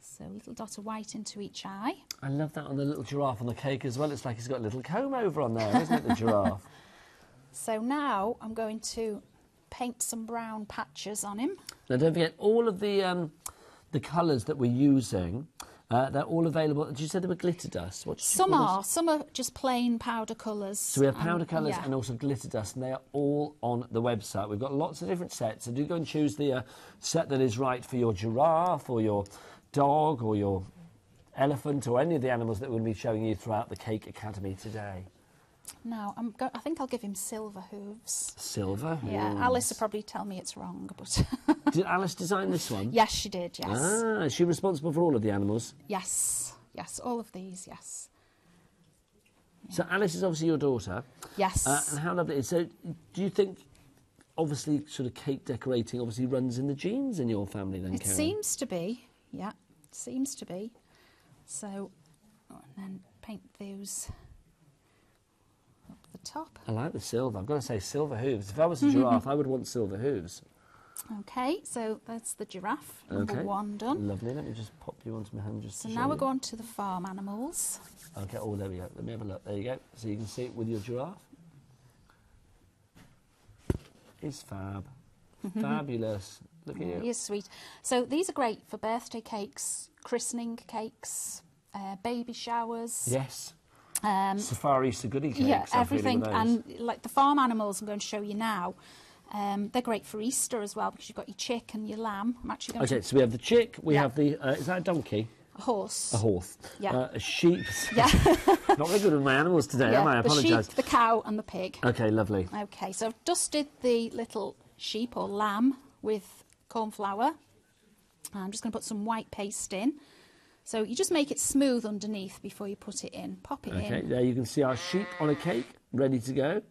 Speaker 3: So a little dot of white into each eye.
Speaker 2: I love that on the little giraffe on the cake as well. It's like he's got a little comb over on there, isn't it, the giraffe?
Speaker 3: So now I'm going to paint some brown patches on him.
Speaker 2: Now don't forget all of the um, the colours that we're using. Uh, they're all available. Did you say they were glitter dust? What
Speaker 3: Some are,
Speaker 2: those?
Speaker 3: some are just plain powder colours.
Speaker 2: So we have powder colours
Speaker 3: yeah.
Speaker 2: and also glitter dust, and they are all on the website. We've got lots of different sets, so do go and choose the uh, set that is right for your giraffe or your dog or your elephant or any of the animals that to be showing you throughout the Cake Academy today.
Speaker 3: Now, I'm go- I think I'll give him silver hooves.
Speaker 2: Silver.
Speaker 3: Yeah. Alice will probably tell me it's wrong, but
Speaker 2: Did Alice design this one?
Speaker 3: yes, she did. Yes,
Speaker 2: Ah, is she responsible for all of the animals?
Speaker 3: yes, yes. All of these, yes,
Speaker 2: So Alice is obviously your daughter.
Speaker 3: yes.
Speaker 2: Uh, and how lovely. So do you think, obviously, sort of cake decorating obviously runs in the genes in your family then,
Speaker 3: it
Speaker 2: Karen?
Speaker 3: seems to be. Yeah, seems to be. So, and then paint those top.
Speaker 2: I like the silver. I've got to say, silver hooves. If I was a giraffe, I would want silver hooves.
Speaker 3: Okay, so that's the giraffe. Number
Speaker 2: Okay.
Speaker 3: one done.
Speaker 2: Lovely. Let me just pop you onto my hand just
Speaker 3: So now we're going to the farm animals.
Speaker 2: Okay, oh, there we go. Let me have a look. There you go. So you can see it with your giraffe. It's fab. Fabulous. Look at you.
Speaker 3: Is sweet. So these are great for birthday cakes, christening cakes, uh, baby showers.
Speaker 2: Yes.
Speaker 3: Um,
Speaker 2: Safari Sagudi cakes.
Speaker 3: yeah, everything. And like the farm animals, I'm going to show you now. Um, they're great for Easter as well because you've got your chick and your lamb. I'm actually going
Speaker 2: Okay,
Speaker 3: to
Speaker 2: so we have the chick. We
Speaker 3: Yeah.
Speaker 2: have the. Uh, is that a donkey?
Speaker 3: a horse.
Speaker 2: A horse.
Speaker 3: Yeah.
Speaker 2: Uh, a sheep.
Speaker 3: Yeah,
Speaker 2: Not very good with my animals today,
Speaker 3: yeah.
Speaker 2: am I? I
Speaker 3: the sheep,
Speaker 2: apologise.
Speaker 3: the cow, and the pig.
Speaker 2: Okay, lovely.
Speaker 3: Okay, so I've dusted the little sheep or lamb with corn flour. I'm just going to put some white paste in. So you just make it smooth underneath before you put it in. Pop it
Speaker 2: Okay,
Speaker 3: in Okay,
Speaker 2: there you can see our sheep on a cake, ready to go.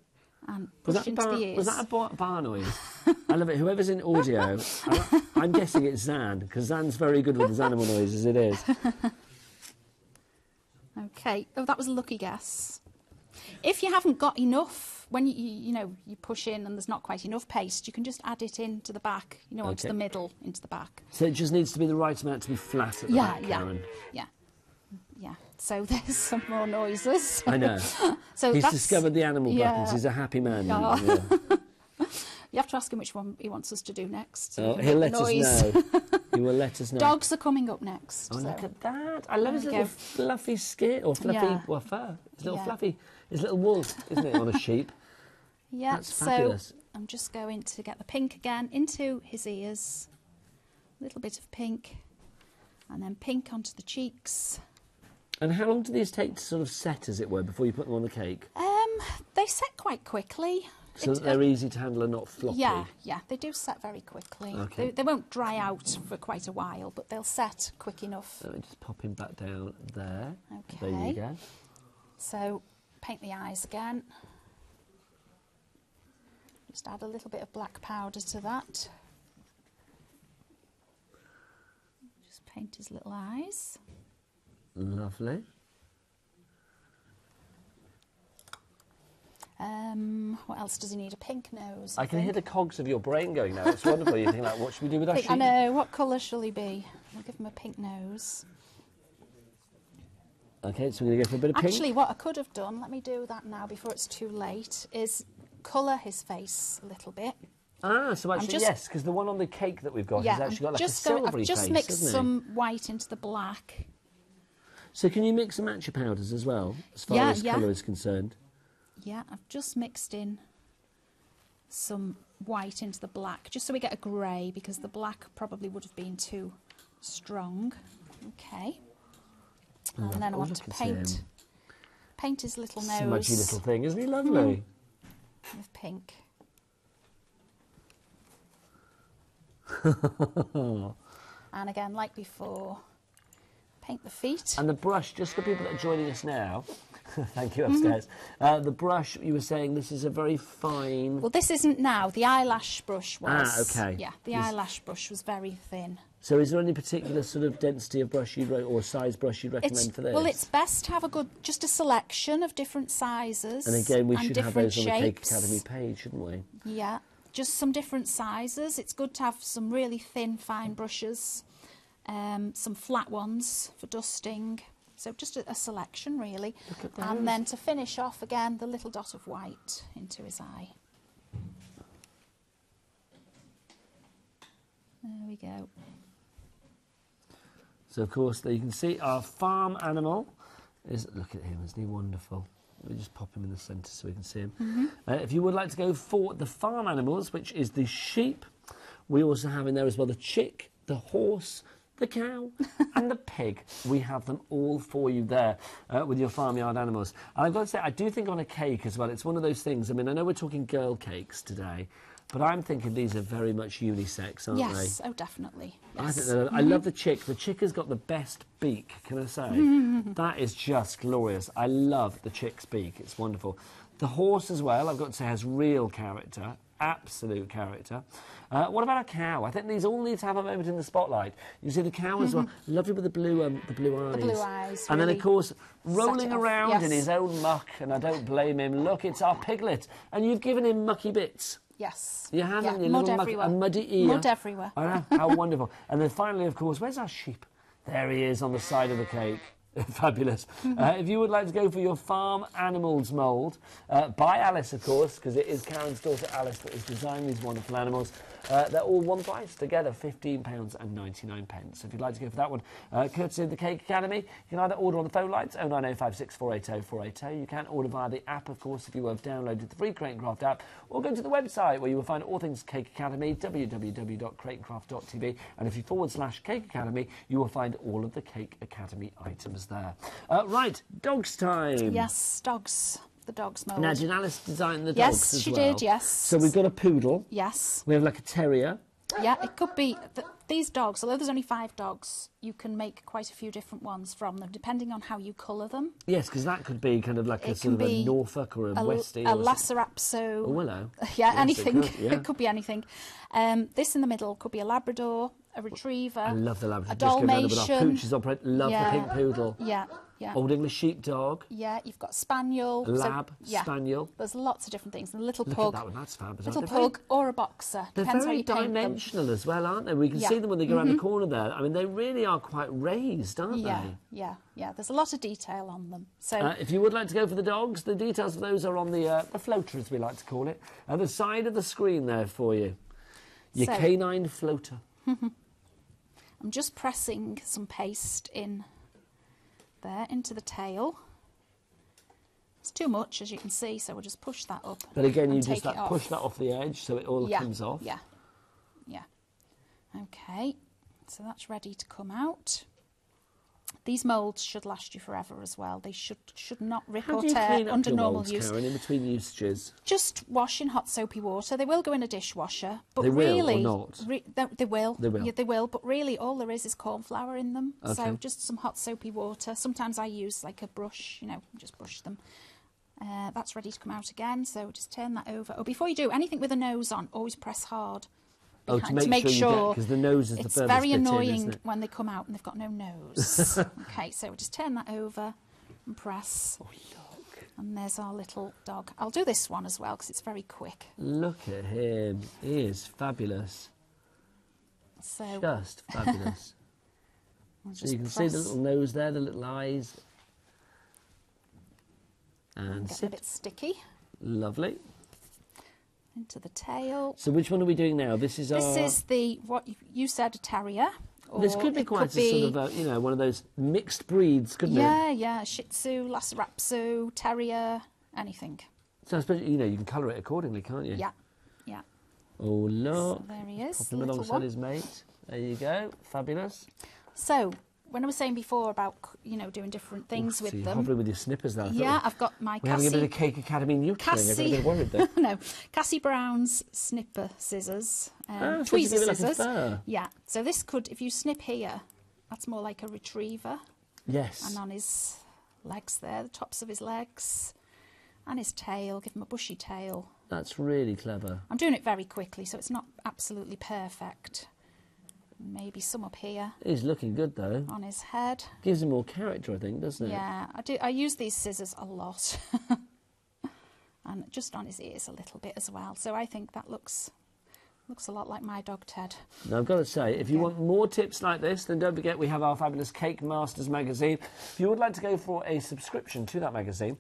Speaker 3: and
Speaker 2: Was
Speaker 3: push
Speaker 2: that, a
Speaker 3: into
Speaker 2: bar,
Speaker 3: the ears.
Speaker 2: was that a bar, bar noise? I love it. Whoever's in audio, I, I'm guessing it's Zan, because Zan's very good with his animal noises, it is.
Speaker 3: Okay. Oh, that was a lucky guess. If you haven't got enough, when you, you you know you push in and there's not quite enough paste, you can just add it into the back. You know, onto
Speaker 2: Okay.
Speaker 3: the middle, into the back.
Speaker 2: So it just needs to be the right amount to be flat at the
Speaker 3: Yeah,
Speaker 2: back,
Speaker 3: yeah,
Speaker 2: Karen.
Speaker 3: yeah, yeah. So there's some more noises.
Speaker 2: I know.
Speaker 3: so
Speaker 2: He's
Speaker 3: that's,
Speaker 2: discovered the animal
Speaker 3: yeah.
Speaker 2: buttons. He's a happy man.
Speaker 3: Oh.
Speaker 2: Yeah.
Speaker 3: You have to ask him which one he wants us to do next. so
Speaker 2: Oh, he'll let
Speaker 3: the
Speaker 2: us know. he will let us know.
Speaker 3: Dogs are coming up next.
Speaker 2: Oh,
Speaker 3: so.
Speaker 2: look at that. I love his little
Speaker 3: go.
Speaker 2: fluffy skin, or fluffy,
Speaker 3: Yeah.
Speaker 2: well, fur. His little
Speaker 3: Yeah.
Speaker 2: fluffy, his little wool, isn't it, on a sheep?
Speaker 3: Yeah,
Speaker 2: That's
Speaker 3: so. I'm just going to get the pink again into his ears. A little bit of pink. And then pink onto the cheeks.
Speaker 2: And how long do these take to sort of set, as it were, before you put them on the cake?
Speaker 3: Um, they set quite quickly.
Speaker 2: So
Speaker 3: It-
Speaker 2: they're easy to handle and not floppy?
Speaker 3: Yeah, yeah, they do set very quickly.
Speaker 2: Okay.
Speaker 3: They, they won't dry out for quite a while, but they'll set quick enough.
Speaker 2: Let me just pop him back down there. Okay. There you go.
Speaker 3: So paint the eyes again. Just add a little bit of black powder to that. Just paint his little eyes.
Speaker 2: Lovely.
Speaker 3: Um, what else does he need? A pink nose.
Speaker 2: I can hear the cogs of your brain going now. It's wonderful. You think like, what should we do with our
Speaker 3: I, I know. What colour shall he be? We'll give him a pink nose.
Speaker 2: Okay, so we're going to go for a bit of pink.
Speaker 3: Actually, what I could have done, let me do that now before it's too late, is colour his face a little bit.
Speaker 2: Ah, so actually,
Speaker 3: just-
Speaker 2: yes, because the one on the cake that we've got
Speaker 3: yeah,
Speaker 2: has actually
Speaker 3: I'm
Speaker 2: got like
Speaker 3: just
Speaker 2: a
Speaker 3: going-
Speaker 2: silvery
Speaker 3: I've just
Speaker 2: face,
Speaker 3: mixed
Speaker 2: hasn't it?
Speaker 3: some white into the black.
Speaker 2: So can you mix some matcha powders as well, as far
Speaker 3: Yeah,
Speaker 2: as
Speaker 3: yeah.
Speaker 2: colour is concerned?
Speaker 3: Yeah, I've just mixed in some white into the black, just so we get a grey, because the black probably would have been too strong. Okay. And then I
Speaker 2: oh,
Speaker 3: want to paint paint his little nose
Speaker 2: Smudgy little thing, isn't he lovely?
Speaker 3: With pink. and again, like before, paint the feet.
Speaker 2: And the brush, just for people that are joining us now, thank you
Speaker 3: Mm-hmm.
Speaker 2: upstairs. uh, the brush, you were saying this is a very fine.
Speaker 3: well, this isn't now. The eyelash brush was.
Speaker 2: Ah, okay.
Speaker 3: Yeah, the
Speaker 2: This-
Speaker 3: eyelash brush was very thin.
Speaker 2: So is there any particular sort of density of brush you'd or size brush you'd recommend
Speaker 3: It's,
Speaker 2: for this?
Speaker 3: well, it's best to have a good, just a selection of different sizes.
Speaker 2: and again, we
Speaker 3: and
Speaker 2: should have those on the Cake
Speaker 3: shapes.
Speaker 2: Academy page, shouldn't we?
Speaker 3: Yeah, just some different sizes. It's good to have some really thin, fine brushes, um, some flat ones for dusting. So just a, a selection, really.
Speaker 2: at
Speaker 3: And then to finish off again, the little dot of white into his eye. There we go.
Speaker 2: So of course, there you can see our farm animal is. Look at him, isn't he wonderful? Let me just pop him in the centre so we can see him.
Speaker 3: Mm-hmm.
Speaker 2: Uh, if you would like to go for the farm animals, which is the sheep, we also have in there as well the chick, the horse, the cow, and the pig. We have them all for you there uh, with your farmyard animals. And I've got to say, I do think on a cake as well, it's one of those things. I mean, I know we're talking girl cakes today, but I'm thinking these are very much unisex, aren't they?
Speaker 3: Yes, oh, definitely.
Speaker 2: I think they're- I love the chick. The chick has got the best beak, can I say? that is just glorious. I love the chick's beak. It's wonderful. The horse as well, I've got to say, has real character, absolute character. Uh, what about a cow? I think these all need to have a moment in the spotlight. You see the cow as well, lovely with the blue, um, the blue eyes.
Speaker 3: The blue eyes,
Speaker 2: And then, of course, rolling around in his own muck, and I don't blame him. Look, it's our piglet. And you've given him mucky bits.
Speaker 3: Yes.
Speaker 2: You haven't,
Speaker 3: yeah,
Speaker 2: you
Speaker 3: mud everywhere.
Speaker 2: a muddy ear.
Speaker 3: Mud everywhere.
Speaker 2: I know, how wonderful. And then finally, of course, where's our sheep? There he is on the side of the cake. Fabulous. Uh, if you would like to go for your farm animals mould, uh, by Alice, of course, because it is Karen's daughter Alice that has designed these wonderful animals. Uh, they're all one price together, £15.99. pence. If you'd like to go for that one, uh, courtesy of the Cake Academy, you can either order on the phone lines 09056480480. You can order via the app, of course, if you have downloaded the free Create and Craft app, or go to the website where you will find all things Cake Academy, www.createandcraft.tv. And if you forward slash Cake Academy, you will find all of the Cake Academy items there. Uh, right, dogs time.
Speaker 3: Yes, dogs. The dogs mould.
Speaker 2: Now, did Alice design the
Speaker 3: Yes,
Speaker 2: dogs as
Speaker 3: she did, yes.
Speaker 2: So we've got a poodle.
Speaker 3: Yes.
Speaker 2: We have like a terrier.
Speaker 3: Yeah, it could be. Th- these dogs, although there's only five dogs, you can make quite a few different ones from them, depending on how you colour them.
Speaker 2: Yes, because that could be kind of like a sort of a Norfolk or a,
Speaker 3: A,
Speaker 2: Westie.
Speaker 3: a. Lhasa
Speaker 2: A willow.
Speaker 3: Yeah,
Speaker 2: Yes, it
Speaker 3: anything.
Speaker 2: could, yeah.
Speaker 3: it could be anything. Um, this in the middle could be a Labrador, a Retriever,
Speaker 2: I love the Labrador.
Speaker 3: a
Speaker 2: Just go down with our
Speaker 3: Dalmatian.
Speaker 2: pooches operate. Love
Speaker 3: Yeah.
Speaker 2: the pink poodle.
Speaker 3: Yeah, yeah.
Speaker 2: Old English sheepdog.
Speaker 3: Yeah, you've got Spaniel. so-
Speaker 2: Lab,
Speaker 3: yeah,
Speaker 2: Spaniel.
Speaker 3: There's lots of different things. And a little
Speaker 2: Look
Speaker 3: pug.
Speaker 2: at that one. That's fabulous.
Speaker 3: Little
Speaker 2: aren't? Very-
Speaker 3: pug or a boxer.
Speaker 2: They're
Speaker 3: Depends how
Speaker 2: very
Speaker 3: you paint them.
Speaker 2: dimensional as well, aren't they? We can
Speaker 3: Yeah.
Speaker 2: see them when they go around the corner there. I mean, they really are quite raised, aren't
Speaker 3: Yeah,
Speaker 2: they?
Speaker 3: yeah, yeah. There's a lot of detail on them. So
Speaker 2: Uh, if you would like to go for the dogs, the details of those are on the, uh, the floater, as we like to call it, at the side of the screen there for you. Your
Speaker 3: So-
Speaker 2: canine floater.
Speaker 3: I'm just pressing some paste in there into the tail. It's too much, as you can see, so we'll just push that up.
Speaker 2: But again, you just that, push that off the edge so it all
Speaker 3: yeah,
Speaker 2: comes off.
Speaker 3: Yeah, yeah. Okay, so that's ready to come out. These moulds should last you forever as well. They should should not rip
Speaker 2: How
Speaker 3: or tear under normal
Speaker 2: molds,
Speaker 3: use.
Speaker 2: Karen, in between usages?
Speaker 3: Just wash in hot soapy water. They will go in a dishwasher, but
Speaker 2: They will or
Speaker 3: really,
Speaker 2: not?
Speaker 3: re- they, they will.
Speaker 2: They will.
Speaker 3: Yeah, they will. But really, all there is is corn flour in them. So just some hot soapy water. Sometimes I use like a brush. You know, just brush them. Uh, that's ready to come out again. So just turn that over. Oh, before you do anything with a nose on, always press hard
Speaker 2: Oh, to make
Speaker 3: to make
Speaker 2: sure
Speaker 3: sure,
Speaker 2: 'cause the nose is the
Speaker 3: it's
Speaker 2: furthest
Speaker 3: very
Speaker 2: in,
Speaker 3: annoying
Speaker 2: isn't it?
Speaker 3: when they come out and they've got no nose. okay, so we'll just turn that over and press.
Speaker 2: Oh, look.
Speaker 3: And there's our little dog. I'll do this one as well because it's very quick.
Speaker 2: Look at him. He is fabulous.
Speaker 3: So
Speaker 2: Just fabulous.
Speaker 3: I'll
Speaker 2: so you can see the little nose there, the little eyes. And
Speaker 3: and get a bit sticky
Speaker 2: Lovely.
Speaker 3: Into the tail.
Speaker 2: So which one are we doing now? This is a
Speaker 3: This
Speaker 2: our...
Speaker 3: is the what you, said a terrier. Or
Speaker 2: This could be quite
Speaker 3: could
Speaker 2: a
Speaker 3: be,
Speaker 2: sort of, a, you know, one of those mixed breeds, couldn't it?
Speaker 3: yeah, yeah, Shih Tzu, Lhasa Apso, Terrier, anything.
Speaker 2: So I suppose, you know, you can colour it accordingly, can't you?
Speaker 3: Yeah, yeah.
Speaker 2: Oh,
Speaker 3: So
Speaker 2: look.
Speaker 3: there he is,
Speaker 2: Pop him alongside
Speaker 3: one.
Speaker 2: his mate. There you go. Fabulous.
Speaker 3: So when I was saying before about you know doing different things
Speaker 2: so
Speaker 3: with them,
Speaker 2: hovering with your snippers thought
Speaker 3: yeah, I've got my
Speaker 2: We're having a bit
Speaker 3: Cassie,
Speaker 2: of Cake Academy neutering. I got a
Speaker 3: Cassie-
Speaker 2: bit worried there.
Speaker 3: no, Cassie Brown's snipper scissors, um,
Speaker 2: Ah,
Speaker 3: tweezer
Speaker 2: give it like
Speaker 3: scissors. yeah, so this could, if you snip here, that's more like a retriever,
Speaker 2: Yes.
Speaker 3: and on his legs there, the tops of his legs, and his tail, give him a bushy tail.
Speaker 2: That's really clever.
Speaker 3: I'm doing it very quickly, so it's not absolutely perfect. Maybe some up here
Speaker 2: He's looking good though.
Speaker 3: on his head.
Speaker 2: Gives him more character, I think, doesn't it?
Speaker 3: Yeah, I do. I use these scissors a lot, and just on his ears a little bit as well. So I think that looks looks a lot like my dog Ted.
Speaker 2: Now, I've got to say, if you
Speaker 3: Okay.
Speaker 2: want more tips like this, then don't forget we have our fabulous Cake Masters magazine. If you would like to go for a subscription to that magazine,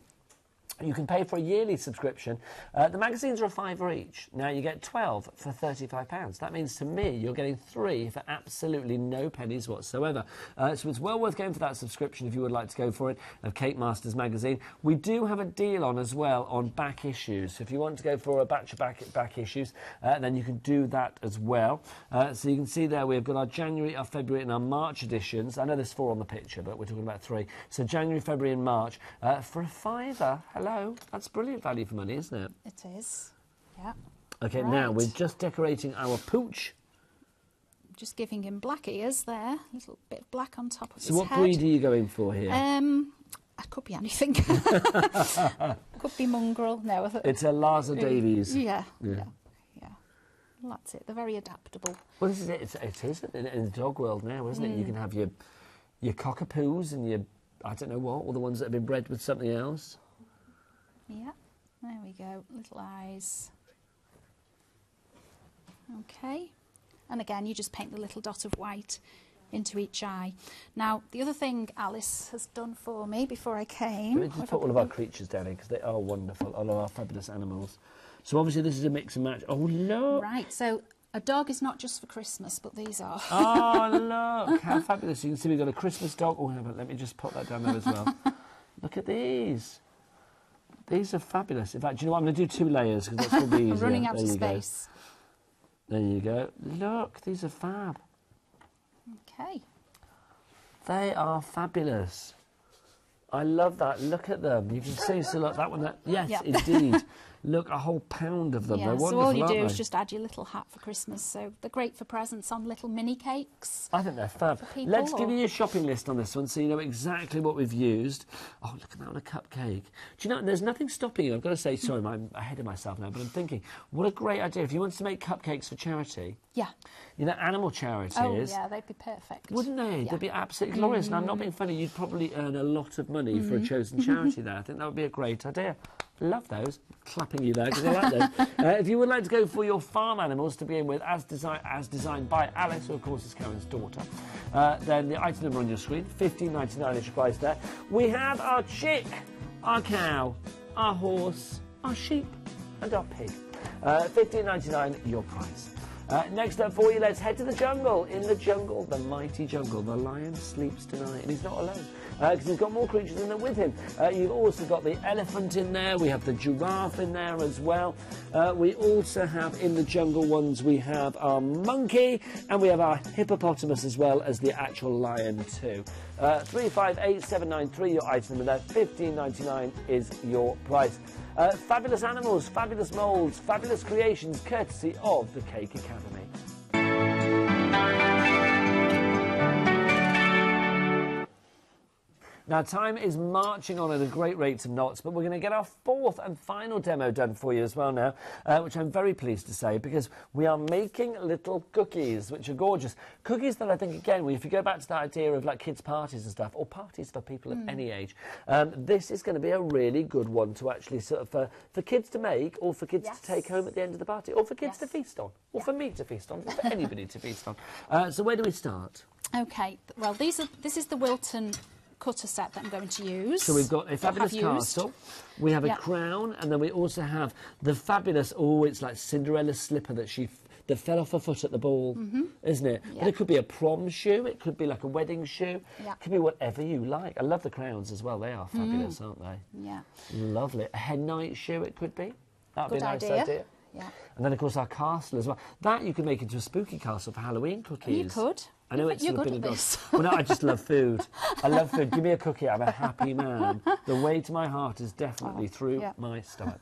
Speaker 2: you can pay for a yearly subscription. Uh, the magazines are a fiver each. Now you get 12 for £35. That means to me you're getting three for absolutely no pennies whatsoever. Uh, so it's well worth going for that subscription if you would like to go for it of Cake Masters magazine. We do have a deal on as well on back issues. So if you want to go for a batch of back, back issues, uh, then you can do that as well. Uh, so you can see there we've got our January, our February and our March editions. I know there's four on the picture, but we're talking about three. So January, February and March uh, for a fiver. Hello. That's brilliant value for money, isn't it?
Speaker 3: It is. Yeah.
Speaker 2: Okay, now we're just decorating our pooch.
Speaker 3: Just giving him black ears there, a little bit of black on top of
Speaker 2: So
Speaker 3: his
Speaker 2: what breed are you going for here?
Speaker 3: Um, it could be anything. could be mongrel. No, I thought-
Speaker 2: it's a Lhasa Davies.
Speaker 3: Yeah,
Speaker 2: Yeah.
Speaker 3: yeah, yeah. Well, that's it. They're very adaptable.
Speaker 2: Well, this is it. It's, it is in, in the dog world now, isn't it? You
Speaker 3: Mm.
Speaker 2: can have your your cockapoos and your I don't know what, all the ones that have been bred with something else.
Speaker 3: Yeah, there we go. Little eyes. Okay. And again, you just paint the little dot of white into each eye. Now, the other thing Alice has done for me before I came.
Speaker 2: We just put all of our creatures down here because they are wonderful, all of our fabulous animals. So obviously this is a mix and match. Oh look!
Speaker 3: Right, so a dog is not just for Christmas, but these are.
Speaker 2: Oh look! How fabulous! You can see we've got a Christmas dog. Oh, let me just put that down there as well. look at these. These are fabulous. In fact, do you know what? I'm going to do two layers because that's going to be easier.
Speaker 3: I'm running out
Speaker 2: there
Speaker 3: of
Speaker 2: you go.
Speaker 3: space.
Speaker 2: There you go. Look, these are fab.
Speaker 3: Okay.
Speaker 2: They are fabulous. I love that. Look at them. You can see, so look, that one, that, yes,
Speaker 3: Yeah.
Speaker 2: indeed. look, a whole pound of them.
Speaker 3: yeah,
Speaker 2: They're
Speaker 3: so all you do
Speaker 2: they?
Speaker 3: is just add your little hat for Christmas. So they're great for presents on little mini cakes.
Speaker 2: I think they're fab.
Speaker 3: people,
Speaker 2: Let's give you a shopping list on this one so you know exactly what we've used. Oh, look at that on a cupcake. Do you know, there's nothing stopping you. I've got to say, sorry, I'm ahead of myself now, but I'm thinking, what a great idea. If you wanted to make cupcakes for charity,
Speaker 3: Yeah.
Speaker 2: you know, animal charities.
Speaker 3: Oh, yeah, they'd be perfect.
Speaker 2: Wouldn't they?
Speaker 3: Yeah. Mm-hmm.
Speaker 2: They'd be absolutely glorious. And I'm not being funny, you'd probably earn a lot of money for a chosen charity there. I think that would be a great idea. Love those. Clapping you there because I like those. uh, if you would like to go for your farm animals to begin with, as, design, as designed by Alice, who of course is Karen's daughter, uh, then the item number on your screen, 15.99 is your price there. We have our chick, our cow, our horse, our sheep, and our pig. Uh, 15.99 your price. Uh, next up for you, let's head to the jungle. In the jungle, the mighty jungle, the lion sleeps tonight, and he's not alone because he's got more creatures in there with him. Uh, you've also got the elephant in there. We have the giraffe in there as well. Uh, we also have in the jungle ones. We have our monkey, and we have our hippopotamus as well as the actual lion too. Uh, three five eight seven nine three. Your item number there. Fifteen ninety nine is your price. Uh, fabulous animals, fabulous moulds, fabulous creations, courtesy of the Cake Academy. Now, time is marching on at a great rate of knots, but we're going to get our fourth and final demo done for you as well now, uh, which I'm very pleased to say because we are making little cookies, which are gorgeous. Cookies that I think, again, if you go back to that idea of like kids' parties and stuff, or parties for people of any age, um, this is going to be a really good one to actually sort of, uh, for kids to make, or for kids
Speaker 3: Yes.
Speaker 2: to take home at the end of the party, or for kids to feast on, or for me to feast on, or for anybody to feast on. Uh, so, where do we start?
Speaker 3: Okay, well, these are, this is the Wilton cutter set that I'm going to use.
Speaker 2: So we've got a fabulous castle, we have a crown, and then we also have the fabulous, oh, it's like Cinderella's slipper that she that fell off her foot at the ball, isn't it? But. It could be a prom shoe, it could be like a wedding shoe,
Speaker 3: Yeah.
Speaker 2: it could be whatever you like. I love the crowns as well, they are
Speaker 3: Mm.
Speaker 2: fabulous, aren't they?
Speaker 3: Yeah,
Speaker 2: Lovely. A hen night shoe, it could be. That'd
Speaker 3: good
Speaker 2: be a nice
Speaker 3: idea.
Speaker 2: idea.
Speaker 3: Yeah.
Speaker 2: And then, of course, our castle as well. That you could make into a spooky castle for Halloween cookies.
Speaker 3: You could.
Speaker 2: I know it's
Speaker 3: you're
Speaker 2: sort of
Speaker 3: good
Speaker 2: been a
Speaker 3: this.
Speaker 2: Well, no, I just love food. I love food. Give me a cookie. I'm a happy man. The way to my heart is definitely through
Speaker 3: Oh, yeah.
Speaker 2: my stomach.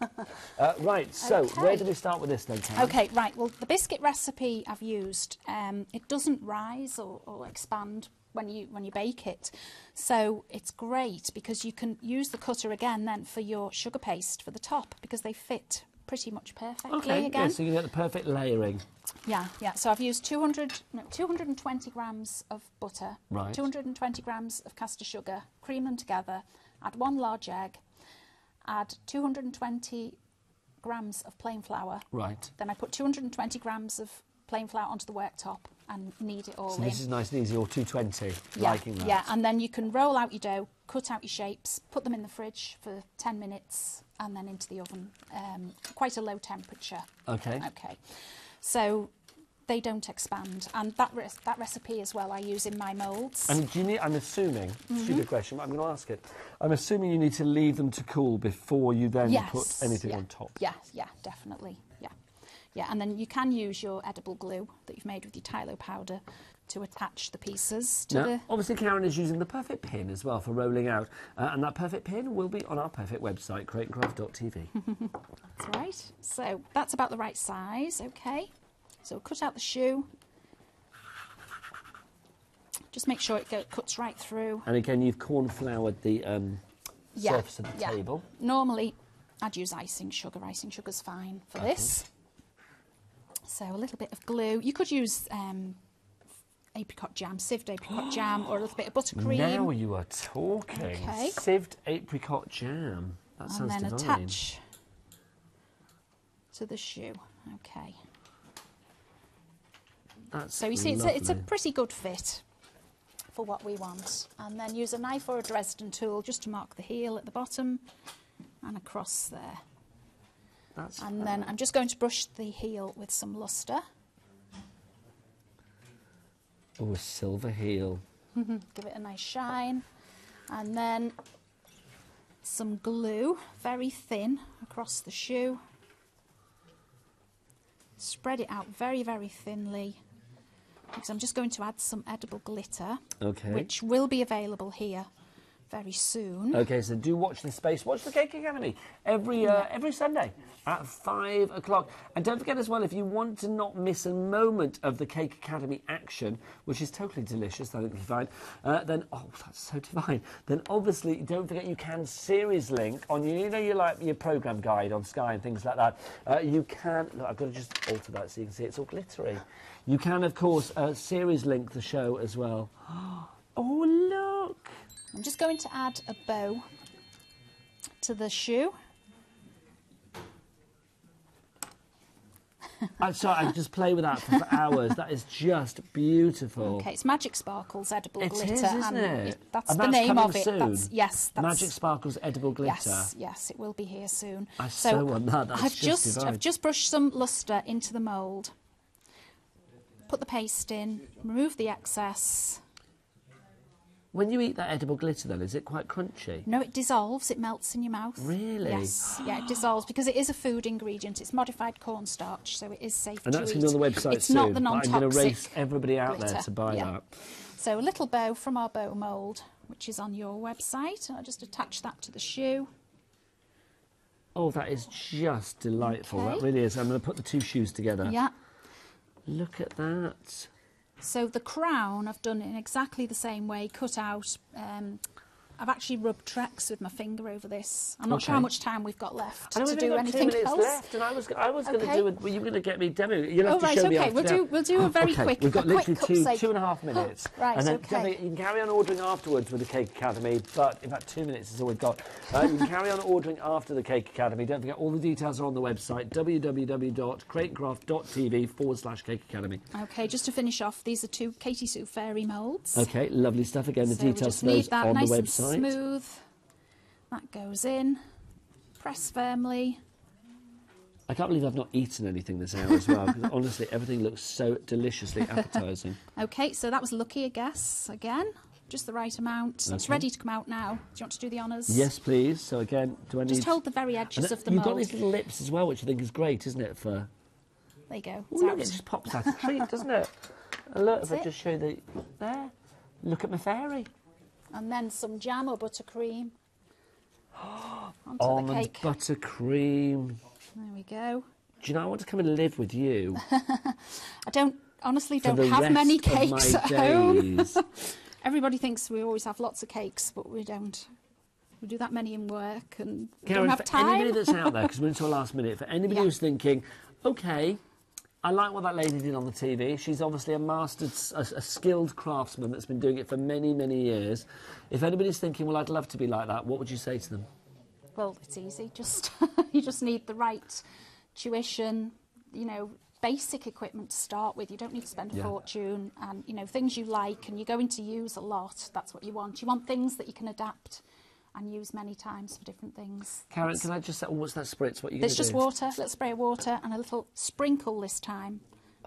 Speaker 2: Uh, right, so where do we start with this then, Karen?
Speaker 3: Okay, right. Well, the biscuit recipe I've used, um, it doesn't rise or, or expand when you when you bake it, so it's great because you can use the cutter again then for your sugar paste for the top because they fit pretty much perfectly
Speaker 2: Okay, yeah,
Speaker 3: again.
Speaker 2: so you get the perfect layering.
Speaker 3: Yeah, yeah. So I've used 200, no, 220 grams of butter,
Speaker 2: Right.
Speaker 3: 220 grams of caster sugar, cream them together, add one large egg, add 220 grams of plain flour.
Speaker 2: Right.
Speaker 3: Then I put 220 grams of plain flour onto the worktop and knead it all
Speaker 2: So
Speaker 3: in.
Speaker 2: this is nice and easy, or 220.
Speaker 3: yeah,
Speaker 2: Liking that.
Speaker 3: yeah, and then you can roll out your dough, cut out your shapes, put them in the fridge for 10 minutes, and then into the oven, um, quite a low temperature.
Speaker 2: Okay.
Speaker 3: Okay. So they don't expand, and that re- that recipe as well I use in my moulds.
Speaker 2: And do you need, I'm assuming,
Speaker 3: Mm-hmm.
Speaker 2: stupid question, I'm going to ask it. I'm assuming you need to leave them to cool before you then
Speaker 3: yes.
Speaker 2: put anything
Speaker 3: yeah.
Speaker 2: on top.
Speaker 3: Yeah, yeah, definitely. Yeah, yeah, and then you can use your edible glue that you've made with your Tylo powder to attach the pieces to
Speaker 2: Now,
Speaker 3: the.
Speaker 2: obviously, Karen is using the perfect pin as well for rolling out, uh, and that perfect pin will be on our perfect website, createandcraft.tv.
Speaker 3: That's right. So that's about the right size. Okay. So cut out the shoe. Just make sure it go, cuts right through.
Speaker 2: and again, you've corn floured the um,
Speaker 3: Yeah,
Speaker 2: surface of the
Speaker 3: yeah.
Speaker 2: table.
Speaker 3: Normally, I'd use icing sugar. Icing sugar's fine for this. So a little bit of glue. You could use um, apricot jam, sieved apricot jam, or a little bit of buttercream.
Speaker 2: Now you are talking.
Speaker 3: Okay.
Speaker 2: Sieved apricot jam. That
Speaker 3: and
Speaker 2: sounds
Speaker 3: then
Speaker 2: divine.
Speaker 3: attach to the shoe. Okay.
Speaker 2: That's
Speaker 3: So you see, it's a, it's a pretty good fit for what we want. And then use a knife or a Dresden tool just to mark the heel at the bottom and across there.
Speaker 2: That's
Speaker 3: And then I'm just going to brush the heel with some luster.
Speaker 2: Oh, a silver heel. Mm-hmm.
Speaker 3: Give it a nice shine. And then some glue, very thin, across the shoe. Spread it out very, very thinly. Because I'm just going to add some edible glitter,
Speaker 2: Okay.
Speaker 3: which will be available here very soon.
Speaker 2: Okay, so do watch this space. Watch the Cake Academy every uh, every Sunday at five o'clock. And don't forget as well, if you want to not miss a moment of the Cake Academy action, which is totally delicious, I think you find, uh, then oh, that's so divine. Then obviously, don't forget you can series link on your, you know, your like your program guide on Sky and things like that. Uh, you can. Look, I've got to just alter that so you can see it's all glittery. You can, of course, uh, series link the show as well. Oh look.
Speaker 3: I'm just going to add a bow to the shoe.
Speaker 2: I'm sorry, I just play with that for, for hours. That is just beautiful.
Speaker 3: Okay, it's Magic Sparkles Edible
Speaker 2: It
Speaker 3: Glitter.
Speaker 2: is, isn't
Speaker 3: and
Speaker 2: it?
Speaker 3: That's
Speaker 2: And
Speaker 3: the
Speaker 2: that's
Speaker 3: name of it.
Speaker 2: soon.
Speaker 3: That's, yes, that's
Speaker 2: Magic Sparkles edible glitter.
Speaker 3: Yes, yes, it will be here soon.
Speaker 2: I so want that, that's
Speaker 3: I've
Speaker 2: just
Speaker 3: just. I've just brushed some luster into the mould. Put the paste in, remove the excess.
Speaker 2: When you eat that edible glitter, then is it quite crunchy?
Speaker 3: No, it dissolves. It melts in your mouth.
Speaker 2: Really?
Speaker 3: Yes. Yeah, it dissolves because it is a food ingredient. It's modified cornstarch, so it is safe
Speaker 2: And
Speaker 3: to
Speaker 2: that's
Speaker 3: eat.
Speaker 2: going to be on the website
Speaker 3: it's
Speaker 2: soon.
Speaker 3: not the
Speaker 2: but I'm going to race everybody out there to buy
Speaker 3: Yeah.
Speaker 2: that.
Speaker 3: So a little bow from our bow mould, which is on your website. I'll just attach that to the shoe.
Speaker 2: Oh, that is just delightful. That really is. I'm going to put the two shoes together.
Speaker 3: Yeah.
Speaker 2: Look at that.
Speaker 3: So the crown I've done in exactly the same way, cut out um, I've actually rubbed Trex with my finger over this. I'm not sure how much time we've got left to do
Speaker 2: only got two
Speaker 3: anything
Speaker 2: minutes
Speaker 3: else.
Speaker 2: left, and I was I was going to do. Well, you were going to get me demo. You'll have
Speaker 3: Oh,
Speaker 2: to
Speaker 3: right,
Speaker 2: show me
Speaker 3: okay,
Speaker 2: after
Speaker 3: we'll do- we'll do a very
Speaker 2: okay.
Speaker 3: quick-
Speaker 2: We've got
Speaker 3: a quick
Speaker 2: literally two two and a half minutes.
Speaker 3: Right,
Speaker 2: and then
Speaker 3: okay.
Speaker 2: You can carry on ordering afterwards with the Cake Academy, but in fact two minutes is all we've got. Uh, you can carry on ordering after the Cake Academy. Don't forget all the details are on the website www.createandcraft.tv forward slash Cake Academy.
Speaker 3: Okay, just to finish off, these are two Katy Sue fairy moulds.
Speaker 2: Okay, lovely stuff. Again, the
Speaker 3: so
Speaker 2: details for those on
Speaker 3: nice
Speaker 2: the
Speaker 3: and
Speaker 2: website.
Speaker 3: smooth. That goes in. Press firmly.
Speaker 2: I can't believe I've not eaten anything this hour as well, because honestly, everything looks so deliciously appetising.
Speaker 3: Okay, so that was lucky, I guess. Again, just the right amount. It's
Speaker 2: Okay.
Speaker 3: ready to come out now. Do you want to do the honours?
Speaker 2: yes, please. So again, do I need...
Speaker 3: Just hold the very edges
Speaker 2: that-
Speaker 3: of the
Speaker 2: You've got these little lips as well, which I think is great, isn't it? For
Speaker 3: There you go.
Speaker 2: Ooh, look, it just pops out a treat, doesn't it? And look, if I
Speaker 3: it.
Speaker 2: just show the there, look at my fairy.
Speaker 3: And then some jam or buttercream. onto the
Speaker 2: Almond
Speaker 3: cake.
Speaker 2: butter cream.
Speaker 3: There we go.
Speaker 2: Do you know I want to come and live with you
Speaker 3: I don't honestly don't have many cakes at home. Everybody thinks we always have lots of cakes, but we don't. We do that many in work and we
Speaker 2: Karen,
Speaker 3: don't have time.
Speaker 2: for
Speaker 3: time.
Speaker 2: anybody that's out there, because we're into our last minute, for anybody
Speaker 3: Yeah.
Speaker 2: who's thinking, okay, I like what that lady did on the TV. She's obviously a mastered, a, a skilled craftsman that's been doing it for many, many years. If anybody's thinking, well, I'd love to be like that, what would you say to them?
Speaker 3: Well, it's easy. Just you just need the right tuition, you know, basic equipment to start with. You don't need to spend a
Speaker 2: Yeah.
Speaker 3: fortune and, you know, things you like and you're going to use a lot. That's what you want. You want things that you can adapt and use many times for different things.
Speaker 2: Karen,
Speaker 3: That's-
Speaker 2: can I just say, oh, what's that spritz? What are you to
Speaker 3: just
Speaker 2: do?
Speaker 3: water, a little spray of water and a little sprinkle this time.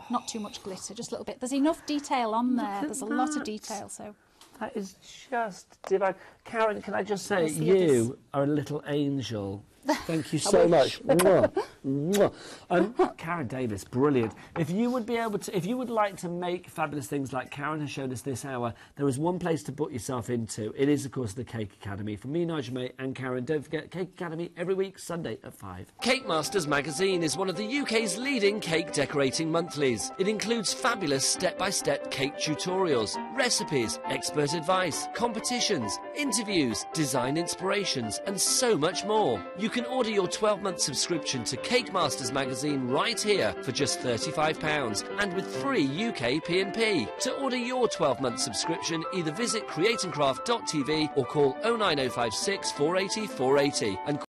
Speaker 3: Not too much glitter, just a little bit. There's enough detail on there.
Speaker 2: at
Speaker 3: There's a lot of detail, so
Speaker 2: That is just divine. Karen, can I just say, you
Speaker 3: others?
Speaker 2: are a little angel. Thank you so much. Mwah. Mwah. Um, Karen Davies, brilliant. If you would be able to, if you would like to make fabulous things like Karen has shown us this hour, there is one place to put yourself into. It is, of course, the Cake Academy. For me, Nigel May, and Karen, don't forget Cake Academy every week, Sunday at 5.
Speaker 1: Cake Masters magazine is one of the UK's leading cake decorating monthlies. It includes fabulous step by step cake tutorials, recipes, expert advice, competitions, interviews, design inspirations, and so much more. You can order your 12 month subscription to Cake Masters magazine right here for just £35 and with free UK P&P. To order your 12 month subscription, either visit createandcraft.tv or call 09056 480 480 and